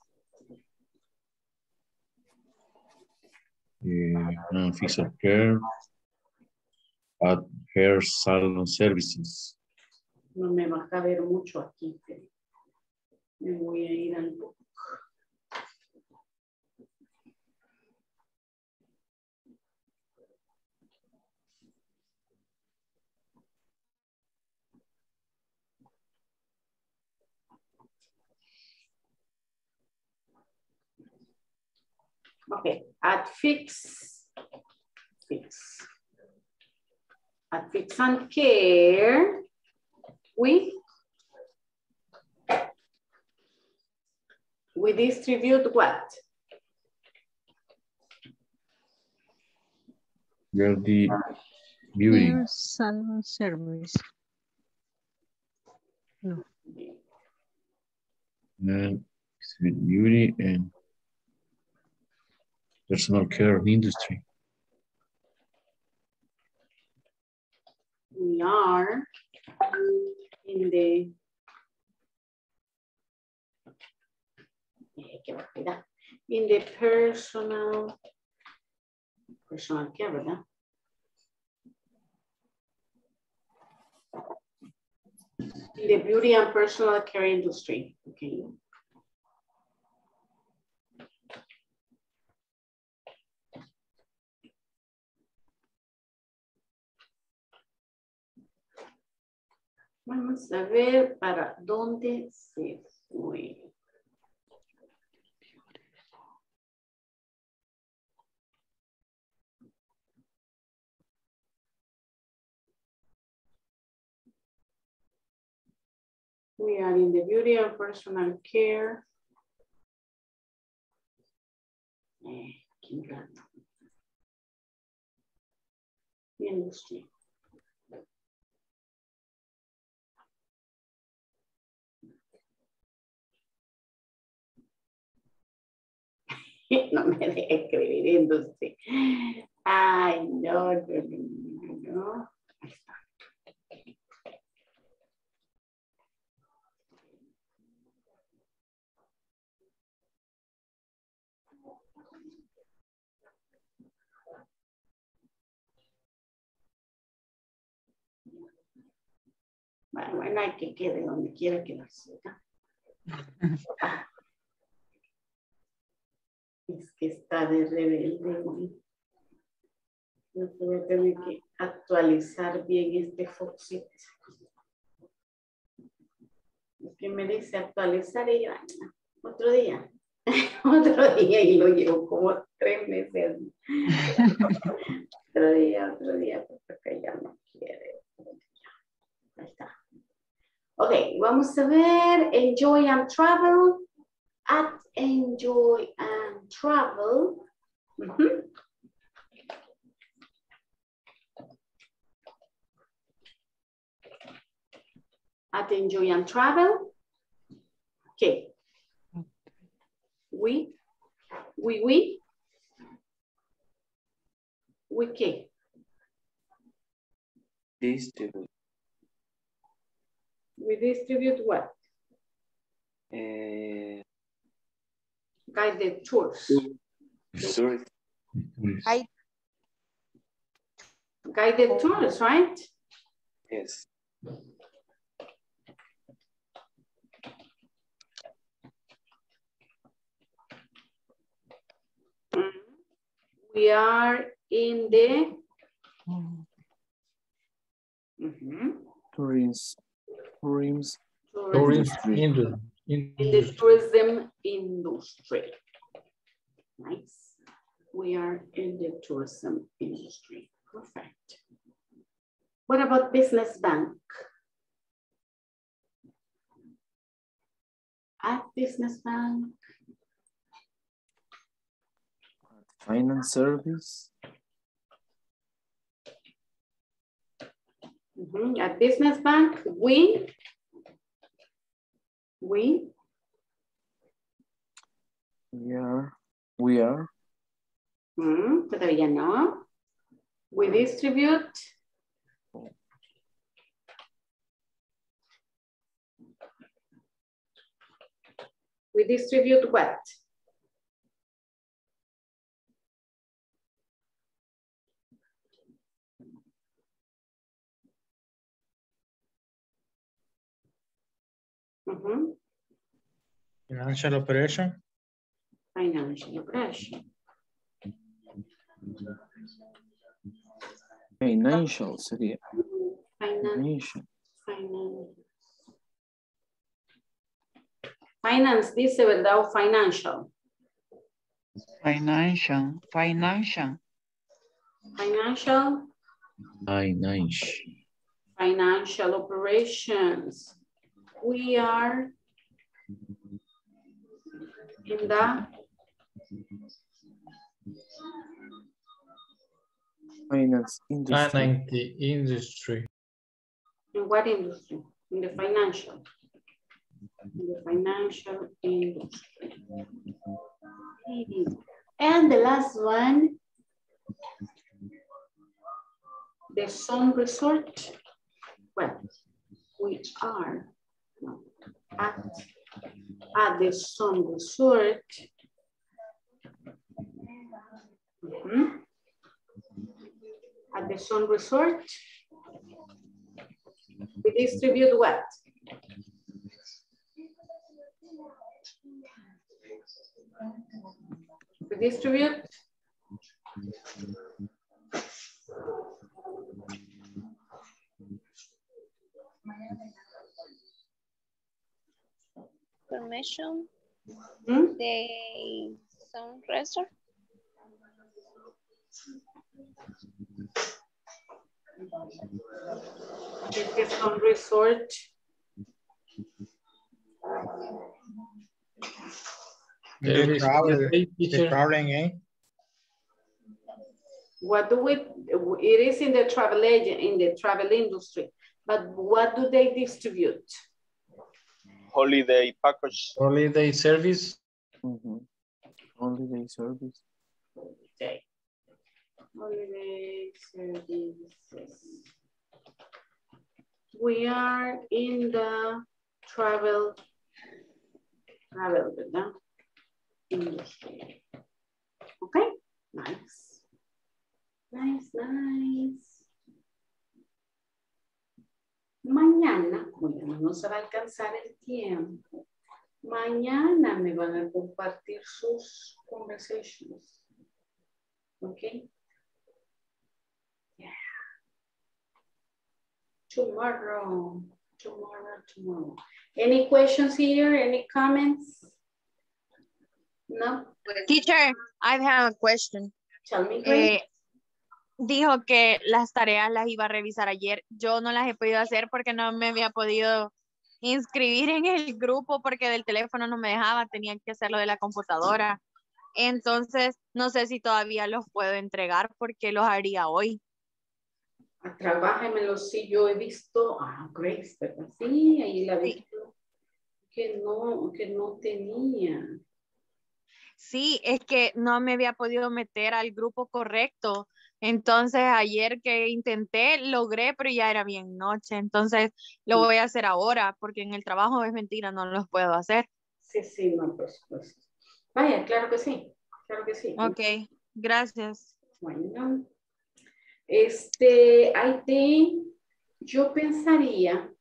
Uh, fix and care at hair salon services. No me va a caber mucho aquí. Pero me voy a ir al book. Okay, at fix, fix. At fix and care, we we distribute what? You're the beauty. Hair salon service. No. And distribute beauty and personal care industry. We are in the qué barbaridad. in the personal personal care, ¿verdad? In the beauty and personal care industry. Okay. Vamos a ver para dónde se fue. We are in the beauty and personal care. Eh, rato. Industry. (laughs) No me deje escribir industry. Ay, no, no, no, no, Bueno, hay que quede donde quiera quedarse. Ah. Es que está de rebelde hoy. No voy a tener que actualizar bien este Foxit. Es que me dice actualizar y yo, "Ah, otro día. (laughs) otro día y lo llevo como tres meses. (laughs) otro día, otro día, porque ya no quiere. Ahí está. Ok, vamos a ver. Enjoy and travel. At enjoy and travel. At enjoy and travel. Okay. We, we, we. We qué? Distribute. We distribute what? Eh, Guided tours. tourist. Guided tours, right? Yes. We are in the Mhm. Tourism. Tourism. tourism, Tourism in the tourism industry. Nice. We are in the tourism industry. Perfect. What about business bank? At business bank, Finance service. Mhm. at business bank, we, we, We are. We are. mm, todavía no. We distribute. We distribute what? Mhm. Financial operation. Financial operation. Financial sería. Finance. Financial. Finance. Finance dice, ¿verdad? O financial. Financial, financial. Financial, Finance. financial operations. We are in the Finance industry. Finance industry. in what industry? In the financial. In the financial industry. And the last one, the sun resort. Well, we are no, at, at the sun resort. Mhm. At the sun resort. We distribute what? We distribute Permission. Hmm? De Sun Resort. At the sun resort. There The is travel, USA, the traveling, eh? What do we, it is in the travel agent, in the travel industry, but what do they distribute? Holiday package. Holiday service. Mhm. Holiday service. Okay. Holiday services. We are in the travel, travel, ¿verdad? Industry. Okay, nice. Nice, nice. Mañana, como ya no se va a alcanzar el tiempo, mañana me van a compartir sus conversations. Okay? Yeah. Tomorrow, tomorrow, tomorrow. Any questions here? Any comments? No? Teacher, I have a question. Tell me, Grace. Dijo que las tareas las iba a revisar ayer. Yo no las he podido hacer porque no me había podido inscribir en el grupo porque del teléfono no me dejaba, tenía que hacerlo de la computadora. Entonces, no sé si todavía los puedo entregar porque los haría hoy. Trabájemelo si yo he visto, ah, Grace, ¿verdad? Sí, ahí la vi. Que no, que no tenía. Sí, es que no me había podido meter al grupo correcto. Entonces, ayer que intenté, logré, pero ya era bien noche. Entonces, lo voy a hacer ahora porque en el trabajo es mentira, no los puedo hacer. Sí, sí, no, por supuesto. Vaya, claro que sí, claro que sí. Ok, gracias. Bueno, este, yo pensaría,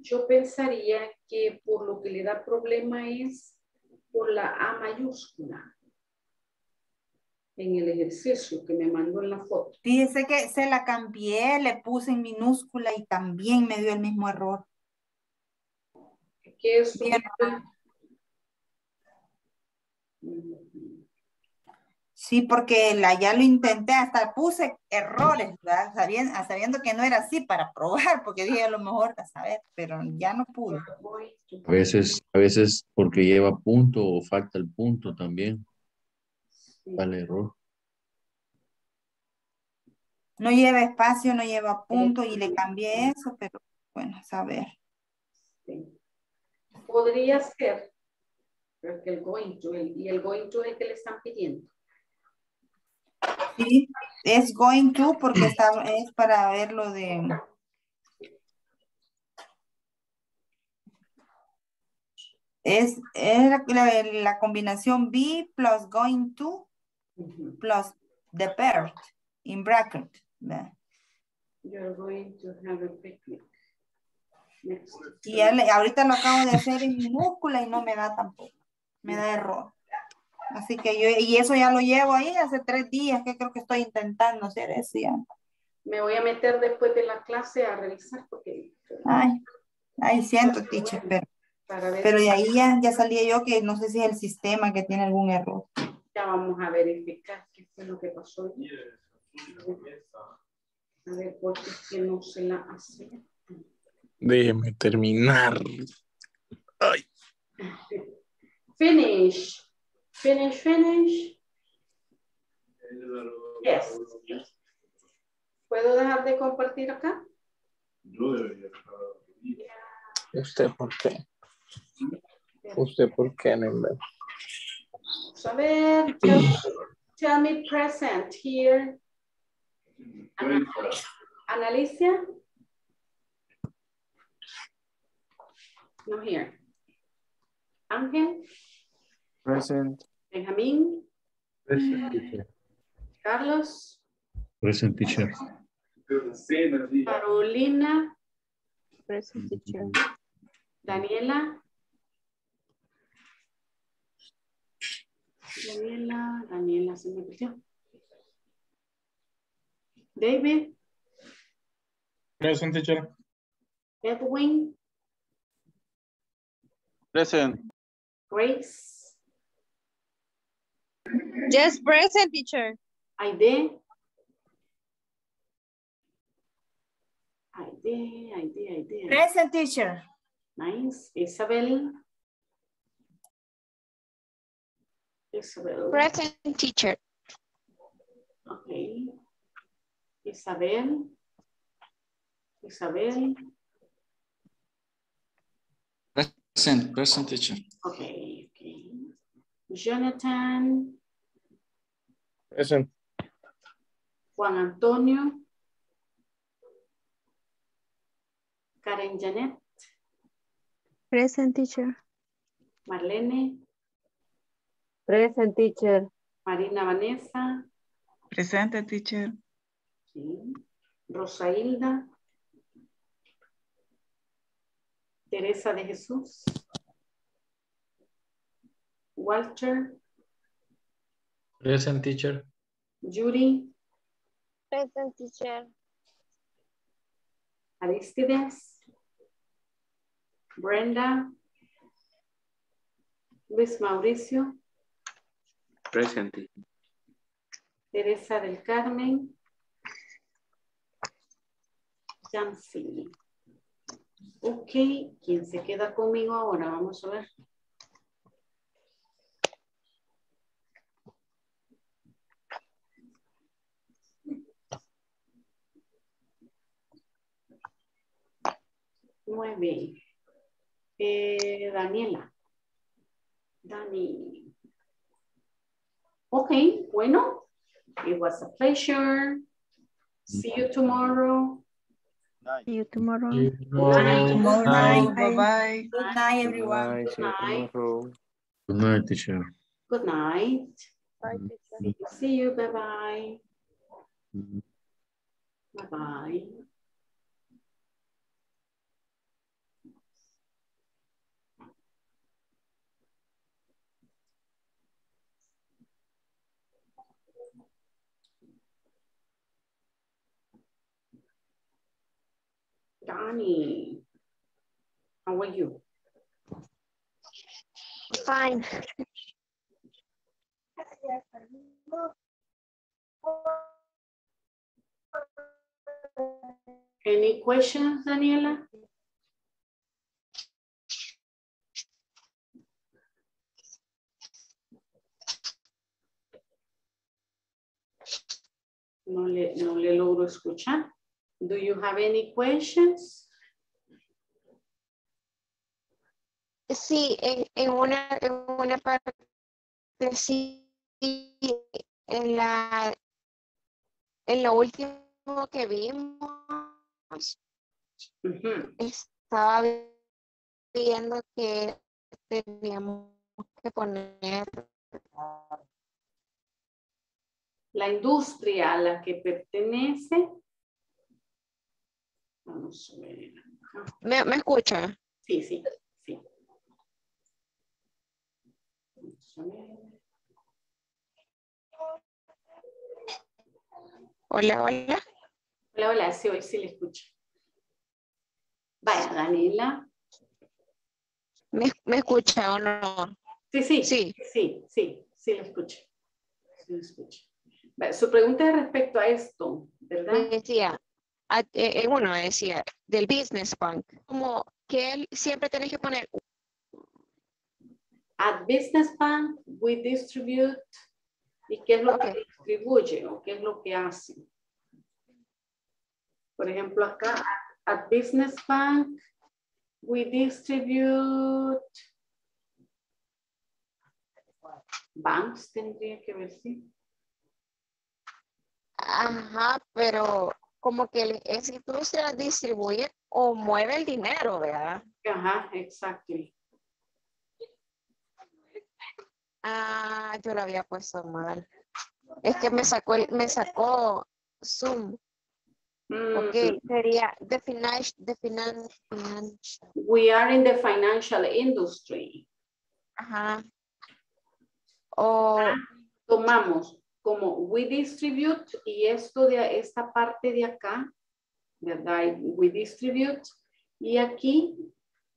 yo pensaría que por lo que le da problema es por la A mayúscula en el ejercicio que me mandó en la foto. Fíjese que se la cambié, le puse en minúscula y también me dio el mismo error. Que es Bien. Sí, porque la, ya lo intenté, hasta puse errores, ¿verdad? Sabiendo, sabiendo que no era así para probar, porque dije a lo mejor a saber, pero ya no pude. A veces, a veces porque lleva punto o falta el punto también. Vale. No lleva espacio, no lleva punto y le cambié eso, pero bueno, a saber. Podría ser, pero que el going to, el- y el going to es el que le están pidiendo. Sí, es going to porque está, es para ver lo de... Es, es la, la- la combinación be plus going to plus the verb in bracket. You're going to have a picnic. Next. Y ahorita lo acabo de hacer en minúscula y no me da tampoco. Me da error. Así que yo, y eso ya lo llevo ahí hace tres días que creo que estoy intentando hacer eso ya. Me voy a meter después de la clase a revisar porque Ay, ay, siento, teacher, pero, pero de ahí ya, ya salía yo que no sé si es el sistema que tiene algún error. Vamos a verificar qué fue lo que pasó. A ver, por qué es que no se la hace. Déjeme terminar. Ay. Finish. Finish, finish. Yes. ¿Puedo dejar de compartir acá? ¿Usted por qué? ¿Usted por qué, Nembe? A ver, tell, tell me present here. Ana- Analicia? No here. Ángel? Present. Benjamín? Present teacher. Carlos? Present teacher. Carolina? Present teacher. Daniela? Daniela, Daniela se me perdió. David, Present teacher. Edwin, Present. Grace, Yes, present teacher. Aide. Aide, Aide, Aide. Present teacher. Nice. Isabel. Isabel. Present teacher. Okay. Isabel. Isabel. Present, present teacher. Okay, okay. Jonathan. Present. Juan Antonio. Karen Janet. Present teacher. Marlene. Present teacher. Marina Vanessa. Presente, teacher. Sí. Rosa Hilda. Teresa de Jesús. Walter. Present teacher. Judy. Present teacher. Aristides. Brenda. Luis Mauricio. Present. Teresa del Carmen. Jancy. Ok, ¿quién se queda conmigo ahora? Vamos a ver. Nueve. Eh, Daniela. Dani. Ok, bueno. It was a pleasure. See you tomorrow. See you tomorrow. Tomorrow. Bye. Bye-bye. Good night, everyone. Bye, see you Bye. tomorrow. Good night, teacher. Good night. Bye, teacher. See you. Bye-bye. Mm-hmm. Bye-bye. Donnie, how are you? Fine. Any questions, Daniela? No le, no le logro escuchar. Do you have any questions? Sí, en, en una, en una parte sí, en la, en lo último que vimos, estaba viendo que teníamos que poner La industria a la que pertenece. Vamos a ver. ¿Me, me escucha? Sí, sí, sí. Vamos a ver. Hola, hola. Hola, hola, sí, hoy sí le escucho. Vaya, Daniela. ¿Me, me escucha o no? Sí, sí, Sí. sí, sí, sí, le escucho. Sí, Su pregunta es respecto a esto, ¿verdad? Decía, eh, eh, bueno, decía, del business bank, como que él siempre tenés que poner, At Business Bank, we distribute. ¿Y qué es lo que distribuye o qué es lo que hace? Por ejemplo, acá, at Business Bank, we distribute. Banks tendría que ver, sí. ajá, pero como que esa industria distribuye o mueve el dinero, ¿verdad? Ajá, exacto. Ah, yo lo había puesto mal. Es que me sacó, el- me sacó Zoom. Ok, Mm. sería the finan- the finan- financial. We are in the financial industry. Ajá. O Tomamos como we distribute y esto de esta parte de acá, ¿verdad? We distribute. Y aquí,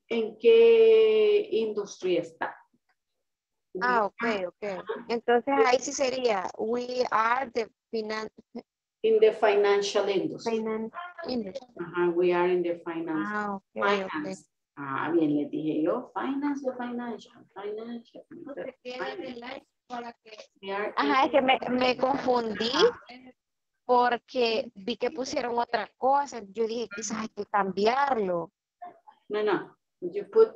¿en qué industria está? Ah, ok, ok. Entonces ahí sí sería, we are the finan In the financial industry. finan industry. Ajá, we are in the finance. Ah, finance. Ah, bien, les dije yo, finance o financial, financial. Are Ajá, es que me, me confundí porque vi que pusieron otra cosa. Yo dije, quizás hay que cambiarlo. No, no. You put,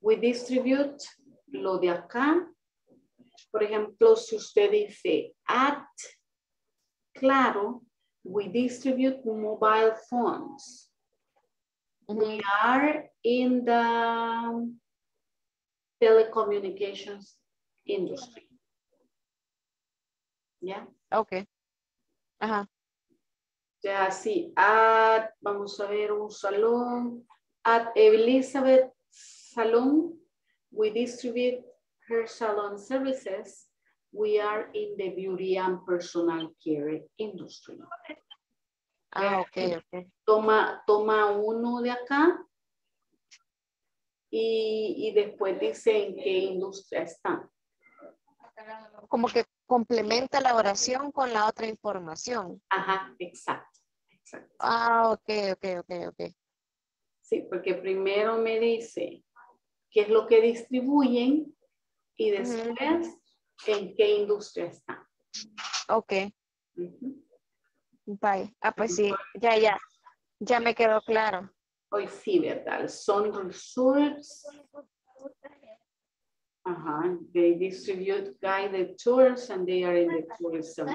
we distribute lo de acá. Por ejemplo, si usted dice at, claro, we distribute mobile phones. We are in the telecommunications industry. ¿Ya? Ok. Ajá. Ya, sí, at, vamos a ver, un salón, at Elizabeth Salon, we distribute her salon services. We are in the beauty and personal care industry. Ah, ok, ok. Toma, toma uno de acá y, y después dice en qué industria está. Como que complementa la oración con la otra información. Ajá, exacto, exacto. Ah, ok, ok, ok, ok. Sí, porque primero me dice qué es lo que distribuyen y después en qué industria está. Ok. Bye. Ah, pues sí, ya, ya. Ya me quedó claro. Hoy sí, ¿verdad? Son results. Ajá, they distribute guided tours and they are in the tourism.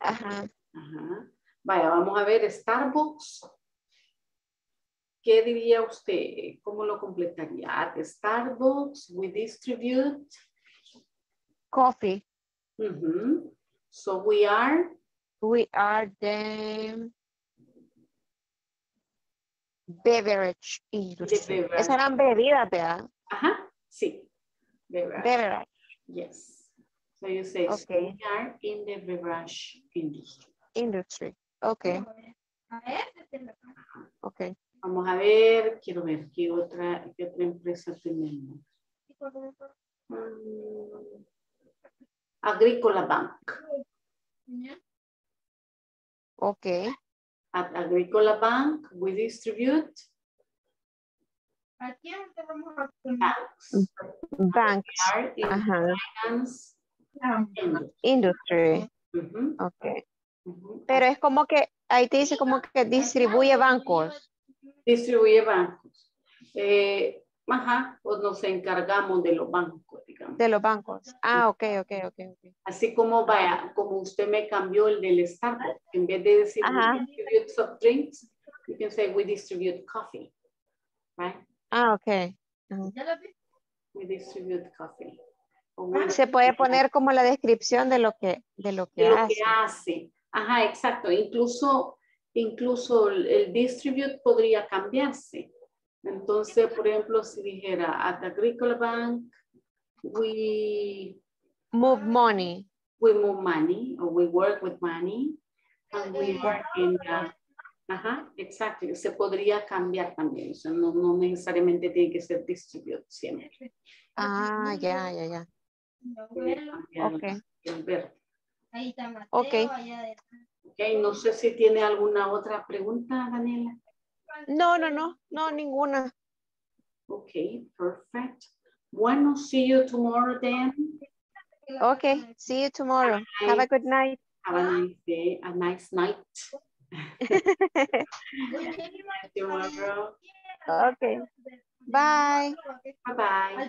Ajá. Ajá. Vaya, vamos a ver Starbucks. ¿Qué diría usted? ¿Cómo lo completaría? At Starbucks, we distribute. Coffee. Mhm. So we are. We are the beverage industry. beverage. Esas eran bebidas, ¿verdad? Ajá, sí. Beverage. Beverage. Yes. So you say, Okay. we are in the beverage industry. Industry. Ok. Ok. Vamos a ver, quiero ver qué otra, qué otra empresa tenemos. Mm, Agrícola Bank. Ok. At Agrícola Bank, we distribute banks. Banks. We are in Ajá. finance industry. Ok. Pero es como que, ahí te dice como que distribuye bancos. Distribuye bancos. Eh, ajá, pues nos encargamos de los bancos, digamos. De los bancos. Ah, ok, ok, ok. ok. Así como vaya, como usted me cambió el del Starbucks, en vez de decir Ajá. we distribute soft drinks, you can say we distribute coffee, right? Ah, ok. We distribute coffee. Se puede poner como la descripción de lo que, de lo que de lo hace. que hace. Ajá, exacto. Incluso, incluso el, el distribute podría cambiarse. Entonces, por ejemplo, si dijera at Agricola Bank, we, Move money. we move money or we work with money and we work in the- Ajá, exacto. Se podría cambiar también. O sea, no, no necesariamente tiene que ser distribute siempre. Ah, ya, ya, ya. Ok. el verbo. Ok. Ok, no sé si tiene alguna otra pregunta, Daniela. No, no, no, no, ninguna. Ok, perfect. Bueno, see you tomorrow then. Okay, see you tomorrow. Have a good night. Have a nice day, a nice night. (laughs) okay. Bye. Bye-bye.